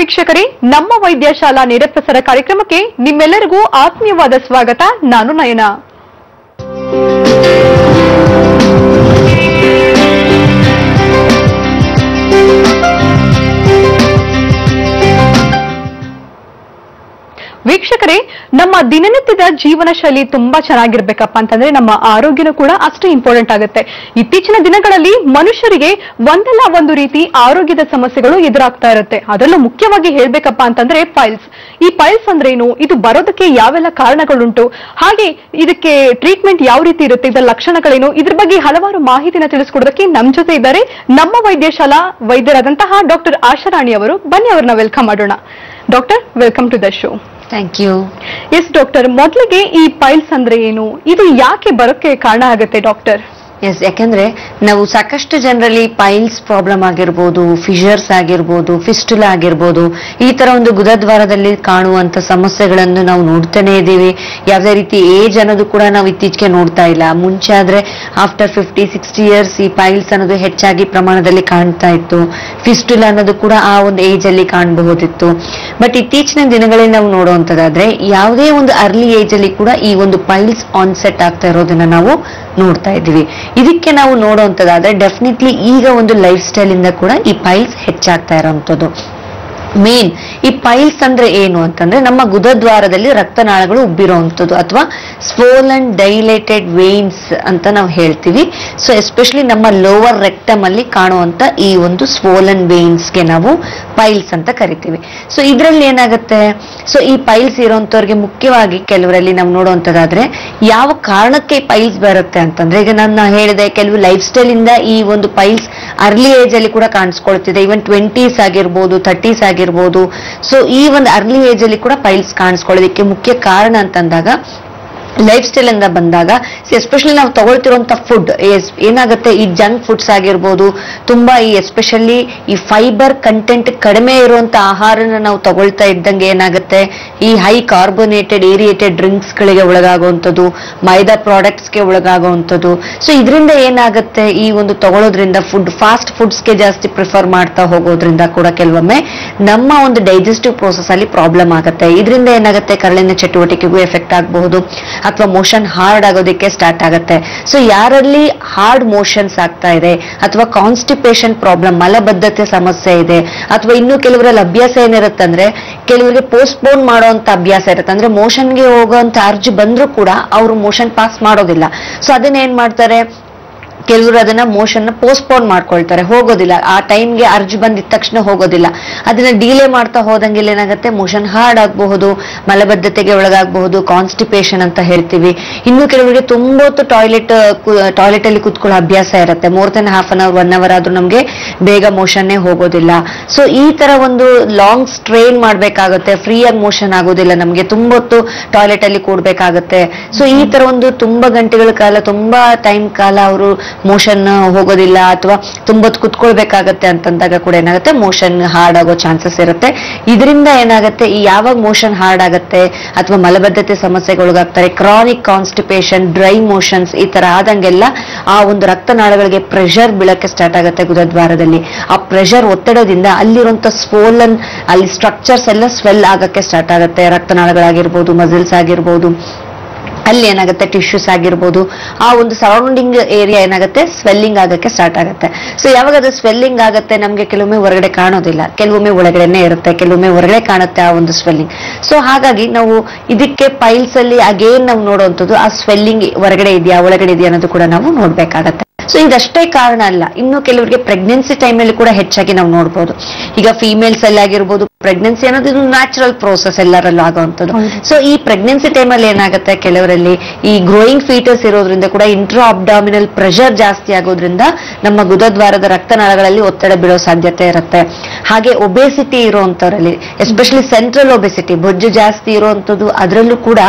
ವೀಕ್ಷಕರೇ ನಮ್ಮ ವೈದ್ಯಶಾಲಾ ನೇರಪ್ರಸಾರ ಕಾರ್ಯಕ್ರಮಕ್ಕೆ ನಿಮ್ಮೆಲ್ಲರಿಗೂ ಆತ್ಮೀಯವಾದ ಸ್ವಾಗತ. ನಾನು ನಯನ. ವೀಕ್ಷಕರೇ, ನಮ್ಮ ದಿನನಿತ್ಯದ ಜೀವನ ಶೈಲಿ ತುಂಬಾ ಚೆನ್ನಾಗಿರ್ಬೇಕಪ್ಪ ಅಂತಂದ್ರೆ ನಮ್ಮ ಆರೋಗ್ಯನೂ ಕೂಡ ಅಷ್ಟೇ ಇಂಪಾರ್ಟೆಂಟ್ ಆಗುತ್ತೆ. ಇತ್ತೀಚಿನ ದಿನಗಳಲ್ಲಿ ಮನುಷ್ಯರಿಗೆ ಒಂದಲ್ಲ ಒಂದು ರೀತಿ ಆರೋಗ್ಯದ ಸಮಸ್ಯೆಗಳು ಎದುರಾಗ್ತಾ ಇರುತ್ತೆ. ಅದರಲ್ಲೂ ಮುಖ್ಯವಾಗಿ ಹೇಳ್ಬೇಕಪ್ಪ ಅಂತಂದ್ರೆ ಪೈಲ್ಸ್ ಈ ಪೈಲ್ಸ್ ಅಂದ್ರೇನು? ಇದು ಬರೋದಕ್ಕೆ ಯಾವೆಲ್ಲ ಕಾರಣಗಳುಂಟು? ಹಾಗೆ ಇದಕ್ಕೆ ಟ್ರೀಟ್ಮೆಂಟ್ ಯಾವ ರೀತಿ ಇರುತ್ತೆ? ಇದರ ಲಕ್ಷಣಗಳೇನು? ಇದ್ರ ಬಗ್ಗೆ ಹಲವಾರು ಮಾಹಿತಿನ ತಿಳಿಸ್ಕೊಡೋದಕ್ಕೆ ನಮ್ಮ ಜೊತೆ ಇದ್ದಾರೆ ನಮ್ಮ ವೈದ್ಯಶಾಲಾ ವೈದ್ಯರಾದಂತಹ ಡಾಕ್ಟರ್ ಆಶಾರಾಣಿ ಅವರು. ಬನ್ನಿ ಅವ್ರನ್ನ ವೆಲ್ಕಮ್ ಮಾಡೋಣ. Doctor welcome to the show thank you yes doctor ಮೊದಲಿಗೆ ಈ ಪೈಲ್ಸ್ ಅಂದ್ರೆ ಏನು? ಇದು ಯಾಕೆ ಬರೋಕ್ಕೆ ಕಾರಣ ಆಗುತ್ತೆ ಡಾಕ್ಟರ್ ಎಸ್ ಯಾಕೆಂದ್ರೆ ನಾವು ಸಾಕಷ್ಟು ಜನರಲ್ಲಿ ಪೈಲ್ಸ್ ಪ್ರಾಬ್ಲಮ್ ಆಗಿರ್ಬೋದು ಫಿಶರ್ಸ್ ಆಗಿರ್ಬೋದು ಫಿಸ್ಟುಲ್ ಆಗಿರ್ಬೋದು, ಈ ತರ ಒಂದು ಗುದದ್ವಾರದಲ್ಲಿ ಕಾಣುವಂತ ಸಮಸ್ಯೆಗಳನ್ನು ನಾವು ನೋಡ್ತಾನೆ ಇದ್ದೀವಿ. ಯಾವುದೇ ರೀತಿ ಏಜ್ ಅನ್ನೋದು ಕೂಡ ನಾವು ಇತ್ತೀಚೆಗೆ ನೋಡ್ತಾ ಇಲ್ಲ. ಮುಂಚೆ ಆದ್ರೆ ಆಫ್ಟರ್ ಫಿಫ್ಟಿ ಸಿಕ್ಸ್ಟಿ ಇಯರ್ಸ್ ಈ ಪೈಲ್ಸ್ ಅನ್ನೋದು ಹೆಚ್ಚಾಗಿ ಪ್ರಮಾಣದಲ್ಲಿ ಕಾಣ್ತಾ ಇತ್ತು. ಫಿಸ್ಟುಲ್ ಅನ್ನೋದು ಕೂಡ ಆ ಒಂದು ಏಜ್ ಅಲ್ಲಿ ಕಾಣಬಹುದಿತ್ತು. ಬಟ್ ಇತ್ತೀಚಿನ ದಿನಗಳಲ್ಲಿ ನಾವು ನೋಡುವಂತದಾದ್ರೆ ಯಾವುದೇ ಒಂದು ಅರ್ಲಿ ಏಜ್ ಅಲ್ಲಿ ಕೂಡ ಈ ಒಂದು ಪೈಲ್ಸ್ ಆನ್ಸೆಟ್ ಆಗ್ತಾ ಇರೋದನ್ನ ನಾವು ನೋಡ್ತಾ ಇದ್ದೀವಿ. ಇದಕ್ಕೆ ನಾವು ನೋಡುವಂತದಾದ್ರೆ ಡೆಫಿನೆಟ್ಲಿ ಈಗ ಒಂದು ಲೈಫ್ ಸ್ಟೈಲ್ ಇಂದ ಕೂಡ ಈ ಪೈಲ್ಸ್ ಹೆಚ್ಚಾಗ್ತಾ ಇರೋಂಥದ್ದು ಮೇನ್ ಈ ಪೈಲ್ಸ್ ಅಂದ್ರೆ ಏನು ಅಂತಂದ್ರೆ ನಮ್ಮ ಗುದದ್ವಾರದಲ್ಲಿ ರಕ್ತನಾಳಗಳು ಉಬ್ಬಿರುವಂಥದ್ದು ಅಥವಾ ಅಂಡ್ ಡೈಲೇಟೆಡ್ ವೇನ್ಸ್ ಅಂತ ನಾವು ಹೇಳ್ತೀವಿ. ಸೊ ಎಸ್ಪೆಷಲಿ ನಮ್ಮ ಲೋವರ್ ರೆಕ್ಟಮ್ ಅಲ್ಲಿ ಕಾಣುವಂತ ಈ ಒಂದು ಸ್ವೋಲನ್ ವೇನ್ಸ್ಗೆ ನಾವು ಪೈಲ್ಸ್ ಅಂತ ಕರಿತೀವಿ. ಸೊ ಇದರಲ್ಲಿ ಏನಾಗುತ್ತೆ? ಸೊ ಈ ಪೈಲ್ಸ್ ಇರೋಂಥವ್ರಿಗೆ ಮುಖ್ಯವಾಗಿ ಕೆಲವರಲ್ಲಿ ನಾವು ನೋಡುವಂಥದ್ದಾದ್ರೆ ಯಾವ ಕಾರಣಕ್ಕೆ ಪೈಲ್ಸ್ ಬರುತ್ತೆ ಅಂತಂದ್ರೆ, ಈಗ ನಾನು ಹೇಳಿದೆ ಕೆಲವು ಲೈಫ್ ಸ್ಟೈಲ್ ಇಂದ ಈ ಒಂದು ಪೈಲ್ಸ್ ಅರ್ಲಿ ಏಜ್ ಅಲ್ಲಿ ಕೂಡ ಕಾಣಿಸ್ಕೊಳ್ತಿದೆ. ಈವನ್ ಟ್ವೆಂಟೀಸ್ ಆಗಿರ್ಬೋದು ಥರ್ಟೀಸ್ ಆಗಿರ್ಬೋದು ಸೊ ಈ ಒಂದು ಅರ್ಲಿ ಏಜ್ ಅಲ್ಲಿ ಕೂಡ ಪೈಲ್ಸ್ ಕಾಣಿಸ್ಕೊಳ್ಳೋದಕ್ಕೆ ಮುಖ್ಯ ಕಾರಣ ಅಂತಂದಾಗ ಲೈಫ್ ಸ್ಟೈಲ್ ಅಂತ ಬಂದಾಗ ಎಸ್ಪೆಷಲಿ ನಾವು ತಗೊಳ್ತಿರುವಂತ ಫುಡ್ ಏನಾಗುತ್ತೆ, ಈ ಜಂಕ್ ಫುಡ್ಸ್ ಆಗಿರ್ಬೋದು, ತುಂಬಾ ಈ ಎಸ್ಪೆಷಲಿ ಈ ಫೈಬರ್ ಕಂಟೆಂಟ್ ಕಡಿಮೆ ಇರುವಂತ ಆಹಾರನ ನಾವು ತಗೊಳ್ತಾ ಇದ್ದಂಗೆ ಏನಾಗುತ್ತೆ, ಈ ಹೈ ಕಾರ್ಬೋನೇಟೆಡ್ ಏರಿಯೇಟೆಡ್ ಡ್ರಿಂಕ್ಸ್ ಗಳಿಗೆ ಒಳಗಾಗುವಂಥದ್ದು, ಮೈದಾ ಪ್ರಾಡಕ್ಟ್ಸ್ಗೆ ಒಳಗಾಗುವಂಥದ್ದು. ಸೊ ಇದರಿಂದ ಏನಾಗುತ್ತೆ, ಈ ಒಂದು ತಗೊಳ್ಳೋದ್ರಿಂದ ಫುಡ್ ಫಾಸ್ಟ್ ಫುಡ್ಸ್ಗೆ ಜಾಸ್ತಿ ಪ್ರಿಫರ್ ಮಾಡ್ತಾ ಹೋಗೋದ್ರಿಂದ ಕೂಡ ಕೆಲವೊಮ್ಮೆ ನಮ್ಮ ಒಂದು ಡೈಜೆಸ್ಟಿವ್ ಪ್ರೋಸೆಸ್ ಅಲ್ಲಿ ಪ್ರಾಬ್ಲಮ್ ಆಗುತ್ತೆ. ಇದರಿಂದ ಏನಾಗುತ್ತೆ, ಕರಳಿನ ಚಟುವಟಿಕೆಗೂ ಎಫೆಕ್ಟ್ ಆಗಬಹುದು. ಅಥವಾ ಮೋಷನ್ ಹಾರ್ಡ್ ಆಗೋದಕ್ಕೆ ಸ್ಟಾರ್ಟ್ ಆಗುತ್ತೆ. ಸೊ ಯಾರಲ್ಲಿ ಹಾರ್ಡ್ ಮೋಷನ್ಸ್ ಆಗ್ತಾ ಇದೆ, ಅಥವಾ ಕಾನ್ಸ್ಟಿಪೇಷನ್ ಪ್ರಾಬ್ಲಮ್ ಮಲಬದ್ಧತೆ ಸಮಸ್ಯೆ ಇದೆ, ಅಥವಾ ಇನ್ನು ಕೆಲವರಲ್ಲಿ ಅಭ್ಯಾಸ ಏನಿರುತ್ತೆ ಅಂದ್ರೆ, ಕೆಲವರಿಗೆ ಪೋಸ್ಟ್ಪೋನ್ ಮಾಡುವಂತ ಅಭ್ಯಾಸ ಇರುತ್ತೆ. ಅಂದ್ರೆ ಮೋಷನ್ಗೆ ಹೋಗೋವಂಥ ಅರ್ಜಿ ಬಂದ್ರೂ ಕೂಡ ಅವರು ಮೋಷನ್ ಪಾಸ್ ಮಾಡೋದಿಲ್ಲ. ಸೊ ಅದನ್ನ ಏನ್ ಮಾಡ್ತಾರೆ? ಕೆಲವರು ಅದನ್ನ ಮೋಷನ್ ಪೋಸ್ಟ್ಪೋನ್ ಮಾಡ್ಕೊಳ್ತಾರೆ, ಹೋಗೋದಿಲ್ಲ. ಆ ಟೈಮ್ಗೆ ಅರ್ಜಿ ಬಂದಿದ ತಕ್ಷಣ ಹೋಗೋದಿಲ್ಲ. ಅದನ್ನ ಡಿಲೇ ಮಾಡ್ತಾ ಹೋದಂಗೆಲ್ಲ ಏನಾಗುತ್ತೆ? ಮೋಷನ್ ಹಾರ್ಡ್ ಆಗಬಹುದು, ಮಲಬದ್ಧತೆಗೆ ಒಳಗಾಗಬಹುದು ಕಾನ್ಸ್ಟಿಪೇಷನ್ ಅಂತ ಹೇಳ್ತೀವಿ. ಇನ್ನು ಕೆಲವರಿಗೆ ತುಂಬಾ ಹೊತ್ತು ಟಾಯ್ಲೆಟ್ ಟಾಯ್ಲೆಟ್ ಅಲ್ಲಿ ಕುತ್ಕೊಳ್ಳೋ ಅಭ್ಯಾಸ ಇರುತ್ತೆ. More then half an hour one hour ಆದ್ರೂ ನಮ್ಗೆ ಬೇಗ ಮೋಷನ್ನೇ ಹೋಗೋದಿಲ್ಲ. ಸೊ ಈ ತರ ಒಂದು ಲಾಂಗ್ ಸ್ಟ್ರೈನ್ ಮಾಡ್ಬೇಕಾಗುತ್ತೆ. ಫ್ರೀ ಆಗಿ ಮೋಷನ್ ಆಗೋದಿಲ್ಲ ನಮ್ಗೆ. ತುಂಬಾ ಹೊತ್ತು ಟಾಯ್ಲೆಟ್ ಅಲ್ಲಿ ಕೂಡ್ಬೇಕಾಗತ್ತೆ. ಸೊ ಈ ತರ ಒಂದು ತುಂಬಾ ಗಂಟೆಗಳ ಕಾಲ, ತುಂಬಾ ಟೈಮ್ ಕಾಲ ಅವರು ಮೋಷನ್ ಹೋಗೋದಿಲ್ಲ ಅಥವಾ ತುಂಬದ್ ಕುತ್ಕೊಳ್ಬೇಕಾಗತ್ತೆ ಅಂತಂದಾಗ ಕೂಡ ಏನಾಗುತ್ತೆ? ಮೋಷನ್ ಹಾರ್ಡ್ ಆಗೋ ಚಾನ್ಸಸ್ ಇರುತ್ತೆ. ಇದರಿಂದ ಏನಾಗುತ್ತೆ? ಈ ಯಾವಾಗ ಮೋಷನ್ ಹಾರ್ಡ್ ಆಗುತ್ತೆ ಅಥವಾ ಮಲಬದ್ಧತೆ ಸಮಸ್ಯೆಗೊಳಗಾಗ್ತಾರೆ ಕ್ರಾನಿಕ್ ಕಾನ್ಸ್ಟಿಪೇಷನ್ ಡ್ರೈ ಮೋಷನ್ಸ್ ಈ ತರ ಆದಂಗೆಲ್ಲ ಆ ಒಂದು ರಕ್ತನಾಳಗಳಿಗೆ ಪ್ರೆಷರ್ ಬೀಳಕ್ಕೆ ಸ್ಟಾರ್ಟ್ ಆಗುತ್ತೆ ಗುದದ್ವಾರದಲ್ಲಿ ಆ ಪ್ರೆಷರ್ ಒತ್ತಡದಿಂದ ಅಲ್ಲಿರುವಂತ ಸ್ಪೋಲನ್ ಅಲ್ಲಿ ಸ್ಟ್ರಕ್ಚರ್ಸ್ ಎಲ್ಲ ಸ್ವೆಲ್ ಆಗಕ್ಕೆ ಸ್ಟಾರ್ಟ್ ಆಗುತ್ತೆ. ರಕ್ತನಾಳಗಳಾಗಿರ್ಬೋದು ಮಸಲ್ಸ್ ಆಗಿರ್ಬೋದು. ಅಲ್ಲಿ ಏನಾಗುತ್ತೆ? ಟಿಶ್ಯೂಸ್ ಆಗಿರ್ಬೋದು. ಆ ಒಂದು ಸರೌಂಡಿಂಗ್ ಏರಿಯಾ ಏನಾಗುತ್ತೆ? ಸ್ವೆಲ್ಲಿಂಗ್ ಆಗಕ್ಕೆ ಸ್ಟಾರ್ಟ್ ಆಗುತ್ತೆ. ಸೊ ಯಾವಾಗ ಅದು ಸ್ವೆಲ್ಲಿಂಗ್ ಆಗುತ್ತೆ, ನಮಗೆ ಕೆಲವೊಮ್ಮೆ ಹೊರಗಡೆ ಕಾಣೋದಿಲ್ಲ. ಕೆಲವೊಮ್ಮೆ ಒಳಗಡೆನೆ ಇರುತ್ತೆ, ಕೆಲವೊಮ್ಮೆ ಹೊರಗಡೆ ಕಾಣುತ್ತೆ ಆ ಒಂದು ಸ್ವೆಲ್ಲಿಂಗ್ ಸೊ ಹಾಗಾಗಿ ನಾವು ಇದಕ್ಕೆ ಪೈಲ್ಸ್ ಅಲ್ಲಿ ಅಗೇನ್ ನಾವು ನೋಡುವಂಥದ್ದು ಆ ಸ್ವೆಲ್ಲಿಂಗ್ ಹೊರಗಡೆ ಇದೆಯಾ, ಒಳಗಡೆ ಇದೆಯಾ ಅನ್ನೋದು ಕೂಡ ನಾವು ನೋಡ್ಬೇಕಾಗತ್ತೆ. ಸೊ ಇದಷ್ಟೇ ಕಾರಣ ಅಲ್ಲ. ಇನ್ನು ಕೆಲವರಿಗೆ ಪ್ರೆಗ್ನೆನ್ಸಿ ಟೈಮಲ್ಲಿ ಕೂಡ ಹೆಚ್ಚಾಗಿ ನಾವು ನೋಡ್ಬೋದು. ಈಗ ಫೀಮೇಲ್ಸ್ ಅಲ್ಲಿ ಆಗಿರ್ಬೋದು ಪ್ರೆಗ್ನೆನ್ಸಿ ಅನ್ನೋದು ಇದು ನ್ಯಾಚುರಲ್ ಪ್ರೋಸೆಸ್ ಎಲ್ಲರಲ್ಲೂ ಆಗುವಂಥದ್ದು. ಸೊ ಈ ಪ್ರೆಗ್ನೆನ್ಸಿ ಟೈಮಲ್ಲಿ ಏನಾಗುತ್ತೆ ಕೆಲವರಲ್ಲಿ ಈ ಗ್ರೋಯಿಂಗ್ ಫೀಟರ್ಸ್ ಇರೋದ್ರಿಂದ ಕೂಡ ಇಂಟ್ರಾ ಅಬ್ಡಾಮಿನಲ್ ಪ್ರೆಷರ್ ಜಾಸ್ತಿ ಆಗೋದ್ರಿಂದ ನಮ್ಮ ಗುದದ್ವಾರದ ರಕ್ತನಾಳಗಳಲ್ಲಿ ಒತ್ತಡ ಬೀಳೋ ಸಾಧ್ಯತೆ ಇರುತ್ತೆ. ಹಾಗೆ ಒಬೆಸಿಟಿ ಇರುವಂತವರಲ್ಲಿ ಎಸ್ಪೆಷಲಿ ಸೆಂಟ್ರಲ್ ಒಬೆಸಿಟಿ ಬೊಜ್ಜು ಜಾಸ್ತಿ ಇರುವಂತದ್ದು ಅದರಲ್ಲೂ ಕೂಡ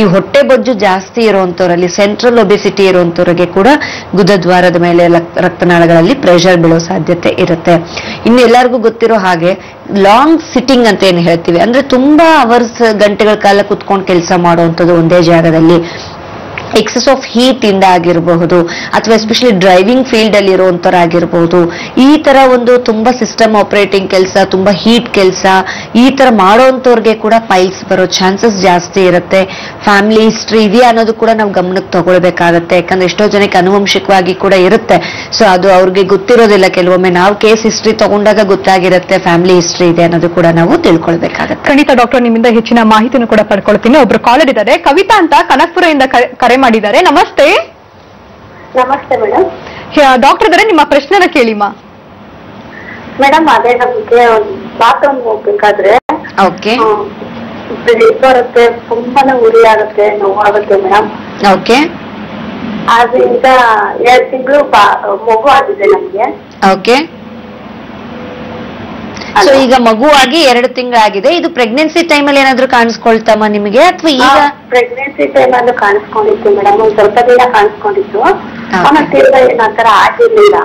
ಈ ಹೊಟ್ಟೆ ಬೊಜ್ಜು ಜಾಸ್ತಿ ಇರುವಂತವರಲ್ಲಿ ಸೆಂಟ್ರಲ್ ಒಬೆಸಿಟಿ ಇರುವಂತವರಿಗೆ ಕೂಡ ಗುದದ್ವಾರದ ಮೇಲೆ ರಕ್ತನಾಳಗಳಲ್ಲಿ ಪ್ರೆಷರ್ ಬೀಳೋ ಸಾಧ್ಯತೆ ಇರುತ್ತೆ. ಇನ್ನು ಎಲ್ಲರಿಗೂ ಗೊತ್ತಿರೋ ಹಾಗೆ ಲಾಂಗ್ ಸಿಟ್ಟಿಂಗ್ ಅಂತ ಏನು ಹೇಳ್ತೀವಿ. ಅಂದ್ರೆ ತುಂಬಾ ಅವರ್ಸ್ ಗಂಟೆಗಳ ಕಾಲ ಕುತ್ಕೊಂಡು ಕೆಲಸ ಮಾಡುವಂಥದ್ದು ಒಂದೇ ಜಾಗದಲ್ಲಿ. ಎಕ್ಸಸ್ ಆಫ್ ಹೀಟ್ ಇಂದ ಆಗಿರಬಹುದು ಅಥವಾ ಎಸ್ಪೆಷಲಿ ಡ್ರೈವಿಂಗ್ ಫೀಲ್ಡ್ ಅಲ್ಲಿ ಇರುವಂತರಾಗಿರ್ಬಹುದು ಈ ತರ ಒಂದು ತುಂಬಾ ಸಿಸ್ಟಮ್ ಆಪರೇಟಿಂಗ್ ಕೆಲಸ, ತುಂಬಾ ಹೀಟ್ ಕೆಲಸ, ಈ ತರ ಮಾಡೋಂಥವ್ರಿಗೆ ಕೂಡ ಪೈಲ್ಸ್ ಬರೋ ಚಾನ್ಸಸ್ ಜಾಸ್ತಿ ಇರುತ್ತೆ. ಫ್ಯಾಮಿಲಿ ಹಿಸ್ಟ್ರಿ ಇದೆಯಾ ಅನ್ನೋದು ಕೂಡ ನಾವು ಗಮನಕ್ಕೆ ತಗೊಳ್ಬೇಕಾಗತ್ತೆ. ಯಾಕಂದ್ರೆ ಎಷ್ಟೋ ಜನಕ್ಕೆ ಅನುವಂಶಿಕವಾಗಿ ಕೂಡ ಇರುತ್ತೆ. ಸೊ ಅದು ಅವ್ರಿಗೆ ಗೊತ್ತಿರೋದಿಲ್ಲ. ಕೆಲವೊಮ್ಮೆ ನಾವು ಕೇಸ್ ಹಿಸ್ಟ್ರಿ ತಗೊಂಡಾಗ ಗೊತ್ತಾಗಿರುತ್ತೆ ಫ್ಯಾಮಿಲಿ ಹಿಸ್ಟ್ರಿ ಇದೆ ಅನ್ನೋದು ಕೂಡ ನಾವು ತಿಳ್ಕೊಳ್ಬೇಕಾಗತ್ತೆ. ಖಂಡಿತ ಡಾಕ್ಟರ್, ನಿಮ್ಮಿಂದ ಹೆಚ್ಚಿನ ಮಾಹಿತಿಯನ್ನು ಕೂಡ ಪಡ್ಕೊಳ್ತೀನಿ. ಒಬ್ರು ಕಾಲರ್ ಇದ್ದಾರೆ ಕವಿತಾ ಅಂತ ಕನಕ್ಪುರದಿಂದ ಇಂದ ಕರೆ ಮಾಡಿದ್ದಾರೆ. ನಮಸ್ತೆ. ನಮಸ್ತೆ ಮೇಡಮ್. ಡಾಕ್ಟರ್ ಇದ್ದಾರೆ ನಿಮ್ಮ ಪ್ರಶ್ನೆನ ಕೇಳಿಮಾ ಮೇಡಮ್ ಅದೇ ನಮ್ಗೆ ಬಾತ್ರೂಮ್ ಹೋಗ್ಬೇಕಾದ್ರೆ ಓಕೆ. ಬರುತ್ತೆ ತುಂಬಾನೇ ಉರಿ ಆಗುತ್ತೆ ನೋವಾಗುತ್ತೆ ಮೇಡಮ್. ಓಕೆ. ಆದ್ರಿಂದ ಎರಡ್ ತಿಂಗಳು ಮಗು ಆಗಿದೆ ನಮ್ಗೆ. ಓಕೆ. ಸೊ ಈಗ ಮಗುವಾಗಿ ಎರಡು ತಿಂಗಳಾಗಿದೆ. ಇದು ಪ್ರೆಗ್ನೆನ್ಸಿ ಅಲ್ಲಿ ಏನಾದ್ರೂ ಕಾಣಿಸ್ಕೊಳ್ತಮ್ಮ ನಿಮಗೆ? ಅಥವಾ ಈಗ ಪ್ರೆಗ್ನೆನ್ಸಿ ಟೈಮ್ ಅಲ್ಲೂ ಕಾಣಿಸ್ಕೊಂಡಿತ್ತು ಮೇಡಮ್ ಒಂದ್ ಸ್ವಲ್ಪ ದಿನ ಕಾಣಿಸ್ಕೊಂಡಿತ್ತು. ಆಮೇಲೆ ತಿರ್ಗಾ ಏನ್ ಆತರ ಆಗಿರ್ಲಿಲ್ಲ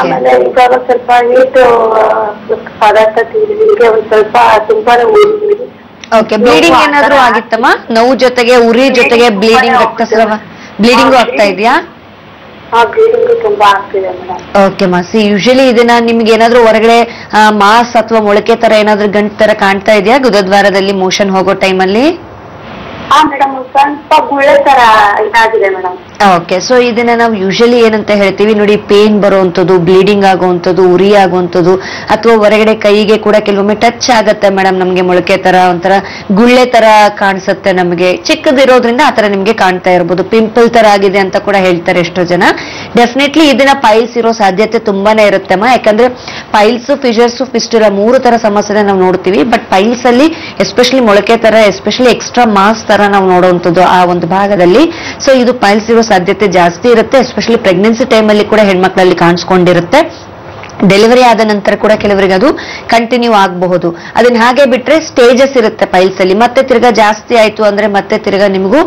ಆಮೇಲೆ ಇವಾಗ ಸ್ವಲ್ಪ ನೀಟು ಪದಾರ್ಥ ತಿಂದಿದ್ದಕ್ಕೆ ಒಂದ್ ಸ್ವಲ್ಪ ತುಂಬಾನೇ ಉರಿ ಓಕೆ ಬ್ಲೀಡಿಂಗ್ ಏನಾದ್ರೂ ಆಗಿತ್ತಮ್ಮ? ನೋವು ಜೊತೆಗೆ ಉರಿ ಜೊತೆಗೆ ಬ್ಲೀಡಿಂಗ್ ರಕ್ತಸ್ರಾವ. ಬ್ಲೀಡಿಂಗು ಆಗ್ತಾ ಇದೆಯಾ? ಓಕೆ ಸಿ ಯೂಶಲಿ ಇದನ್ನ ನಿಮ್ಗೆ ಏನಾದ್ರೂ ಹೊರಗಡೆ ಮಾಸ್ ಅಥವಾ ಮೊಳಕೆ ತರ ಏನಾದ್ರೂ ಗಂಟ್ ತರ ಕಾಣ್ತಾ ಇದೆಯಾ? ಗುದದ್ವಾರದಲ್ಲಿ ಮೋಷನ್ ಹೋಗೋ ಟೈಮಲ್ಲಿ ಮೇಡಮ್ ಸ್ವಲ್ಪ ಗುಳ್ಳೆ ತರ ಇದಾಗಿದೆ ಮೇಡಮ್. ಓಕೆ ಸೊ ಇದನ್ನ ನಾವು ಯೂಶಲಿ ಏನಂತ ಹೇಳ್ತೀವಿ, ನೋಡಿ ಪೇನ್ ಬರುವಂಥದ್ದು ಬ್ಲೀಡಿಂಗ್ ಆಗುವಂಥದ್ದು, ಉರಿ ಆಗುವಂಥದ್ದು, ಅಥವಾ ಹೊರಗಡೆ ಕೈಗೆ ಕೂಡ ಕೆಲವೊಮ್ಮೆ ಟಚ್ ಆಗತ್ತೆ ಮೇಡಮ್ ನಮಗೆ ಮೊಳಕೆ ತರ, ಒಂಥರ ಗುಳ್ಳೆ ತರ ಕಾಣಿಸುತ್ತೆ ನಮಗೆ. ಚಿಕ್ಕದಿರೋದ್ರಿಂದ ಆ ತರ ನಿಮಗೆ ಕಾಣ್ತಾ ಇರ್ಬೋದು. ಪಿಂಪಲ್ ತರ ಆಗಿದೆ ಅಂತ ಕೂಡ ಹೇಳ್ತಾರೆ ಎಷ್ಟೋ ಜನ. ಡೆಫಿನೆಟ್ಲಿ ಇದನ್ನ ಪೈಲ್ಸ್ ಇರೋ ಸಾಧ್ಯತೆ ತುಂಬಾನೇ ಇರುತ್ತಮ್ಮ ಯಾಕಂದ್ರೆ ಪೈಲ್ಸ್ ಫಿಶರ್ಸ್ ಇರೋ ಮೂರು ತರ ಸಮಸ್ಯೆನ ನಾವು ನೋಡ್ತೀವಿ. ಬಟ್ ಪೈಲ್ಸ್ ಅಲ್ಲಿ ಎಸ್ಪೆಷಲಿ ಮೊಳಕೆ ತರ ಎಸ್ಪೆಷಲಿ ಎಕ್ಸ್ಟ್ರಾ ಮಾಸ್ ತರ ನಾವು ನೋಡುವಂಥದ್ದು ಆ ಒಂದು ಭಾಗದಲ್ಲಿ. ಸೊ ಇದು ಪೈಲ್ಸ್ ಇರೋ ಸಾಧ್ಯತೆ ಜಾಸ್ತಿ ಇರುತ್ತೆ ಎಸ್ಪೆಷಲಿ ಪ್ರೆಗ್ನೆನ್ಸಿ ಟೈಮಲ್ಲಿ ಕೂಡ ಹೆಣ್ಮಕ್ಳಲ್ಲಿ ಕಾಣಿಸ್ಕೊಂಡಿರುತ್ತೆ. ಡೆಲಿವರಿ ಆದ ನಂತರ ಕೂಡ ಕೆಲವರಿಗೆ ಅದು ಕಂಟಿನ್ಯೂ ಆಗಬಹುದು. ಅದನ್ನ ಹಾಗೆ ಬಿಟ್ರೆ ಸ್ಟೇಜಸ್ ಇರುತ್ತೆ ಪೈಲ್ಸ್ ಅಲ್ಲಿ. ಮತ್ತೆ ತಿರ್ಗಾ ಜಾಸ್ತಿ ಆಯ್ತು ಅಂದ್ರೆ ಮತ್ತೆ ತಿರ್ಗಾ ನಿಮಗೂ